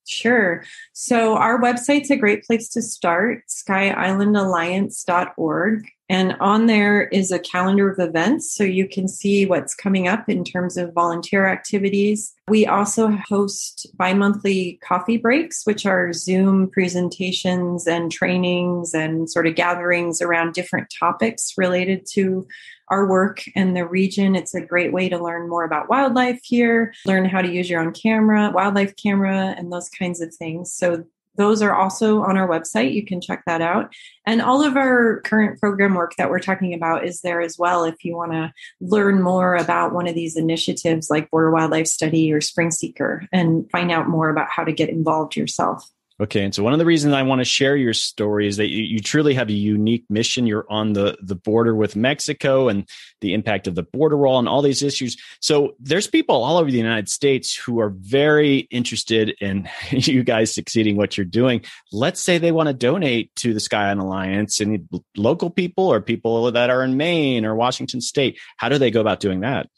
Sure. So our website's a great place to start, skyislandalliance.org. And on there is a calendar of events so you can see what's coming up in terms of volunteer activities. We also host bi monthly coffee breaks, which are Zoom presentations and trainings and sort of gatherings around different topics related to our work in the region. It's a great way to learn more about wildlife here, learn how to use your own camera, wildlife camera, and those kinds of things. So those are also on our website. You can check that out. And all of our current program work that we're talking about is there as well if you want to learn more about one of these initiatives like Border Wildlife Study or Spring Seeker and find out more about how to get involved yourself. Okay. And so one of the reasons I want to share your story is that you, you, truly have a unique mission. You're on the, the border with Mexico and the impact of the border wall and all these issues. So there's people all over the United States who are very interested in you guys succeeding what you're doing. Let's say they want to donate to the Sky Island Alliance and local people or people that are in Maine or Washington State. How do they go about doing that?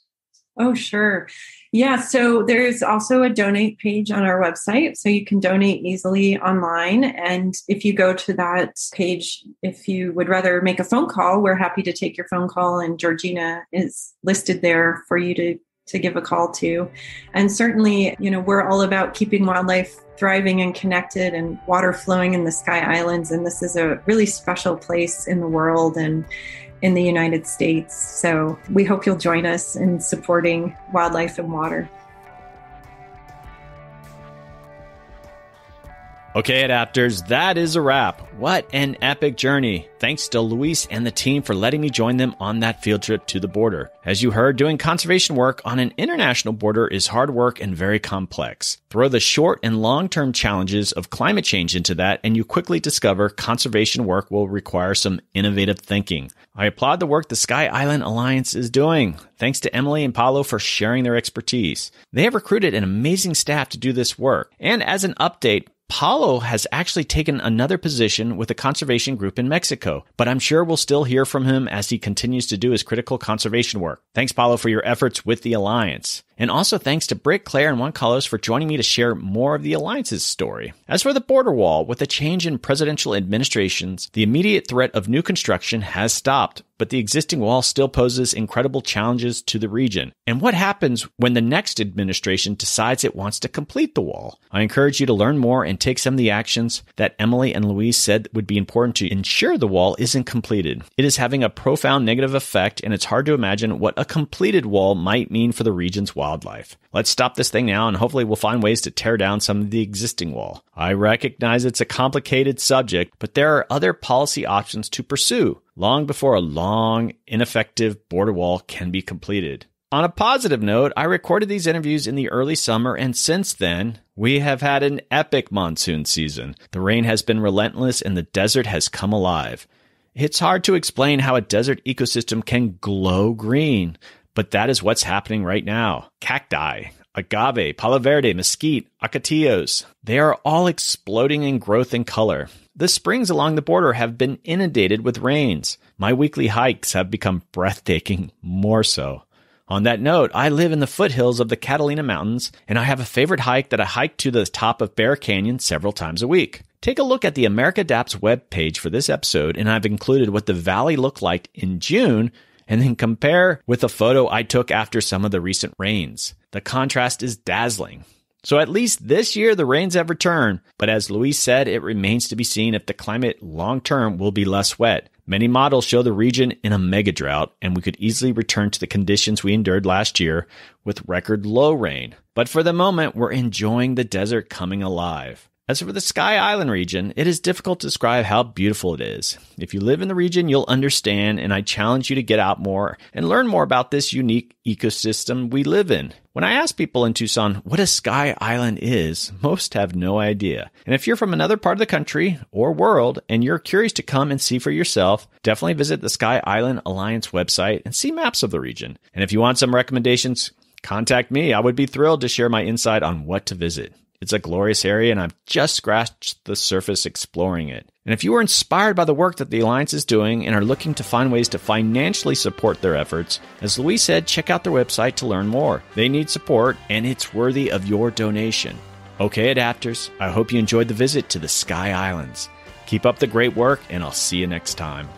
Oh, sure. Yeah, so there's also a donate page on our website. So you can donate easily online. And if you go to that page, if you would rather make a phone call, we're happy to take your phone call. And Georgina is listed there for you to, to give a call to. And certainly, you know, we're all about keeping wildlife thriving and connected and water flowing in the Sky Islands. And this is a really special place in the world. And in the United States. So we hope you'll join us in supporting wildlife and water. Okay, adapters, that is a wrap. What an epic journey. Thanks to Louise and the team for letting me join them on that field trip to the border. As you heard, doing conservation work on an international border is hard work and very complex. Throw the short and long term challenges of climate change into that, and you quickly discover conservation work will require some innovative thinking. I applaud the work the Sky Island Alliance is doing. Thanks to Emily and Paulo for sharing their expertise. They have recruited an amazing staff to do this work. And as an update, Paulo has actually taken another position with a conservation group in Mexico, but I'm sure we'll still hear from him as he continues to do his critical conservation work. Thanks, Paulo, for your efforts with the Alliance. And also thanks to Britt, Claire, and Juan Carlos for joining me to share more of the Alliance's story. As for the border wall, with the change in presidential administrations, the immediate threat of new construction has stopped, but the existing wall still poses incredible challenges to the region. And what happens when the next administration decides it wants to complete the wall? I encourage you to learn more and take some of the actions that Emily and Louise said would be important to ensure the wall isn't completed. It is having a profound negative effect, and it's hard to imagine what a completed wall might mean for the region's wildlife wildlife. Let's stop this thing now and hopefully we'll find ways to tear down some of the existing wall. I recognize it's a complicated subject, but there are other policy options to pursue long before a long, ineffective border wall can be completed. On a positive note, I recorded these interviews in the early summer, and since then, we have had an epic monsoon season. The rain has been relentless and the desert has come alive. It's hard to explain how a desert ecosystem can glow green, but that is what's happening right now. Cacti, agave, palo verde, mesquite, ocotillos, they are all exploding in growth and color. The springs along the border have been inundated with rains. My weekly hikes have become breathtaking, more so. On that note, I live in the foothills of the Catalina Mountains, and I have a favorite hike that I hike to the top of Bear Canyon several times a week. Take a look at the America Adapts web page for this episode, and I've included what the valley looked like in June and then compare with a photo I took after some of the recent rains. The contrast is dazzling. So at least this year the rains have returned, but as Louise said, it remains to be seen if the climate long term will be less wet. Many models show the region in a mega drought, and we could easily return to the conditions we endured last year with record low rain. But for the moment, we're enjoying the desert coming alive. As for the Sky Island region, it is difficult to describe how beautiful it is. If you live in the region, you'll understand, and I challenge you to get out more and learn more about this unique ecosystem we live in. When I ask people in Tucson what a Sky Island is, most have no idea. And if you're from another part of the country or world and you're curious to come and see for yourself, definitely visit the Sky Island Alliance website and see maps of the region. And if you want some recommendations, contact me. I would be thrilled to share my insight on what to visit. It's a glorious area, and I've just scratched the surface exploring it. And if you are inspired by the work that the Alliance is doing and are looking to find ways to financially support their efforts, as Louise said, check out their website to learn more. They need support, and it's worthy of your donation. Okay, adapters, I hope you enjoyed the visit to the Sky Islands. Keep up the great work, and I'll see you next time.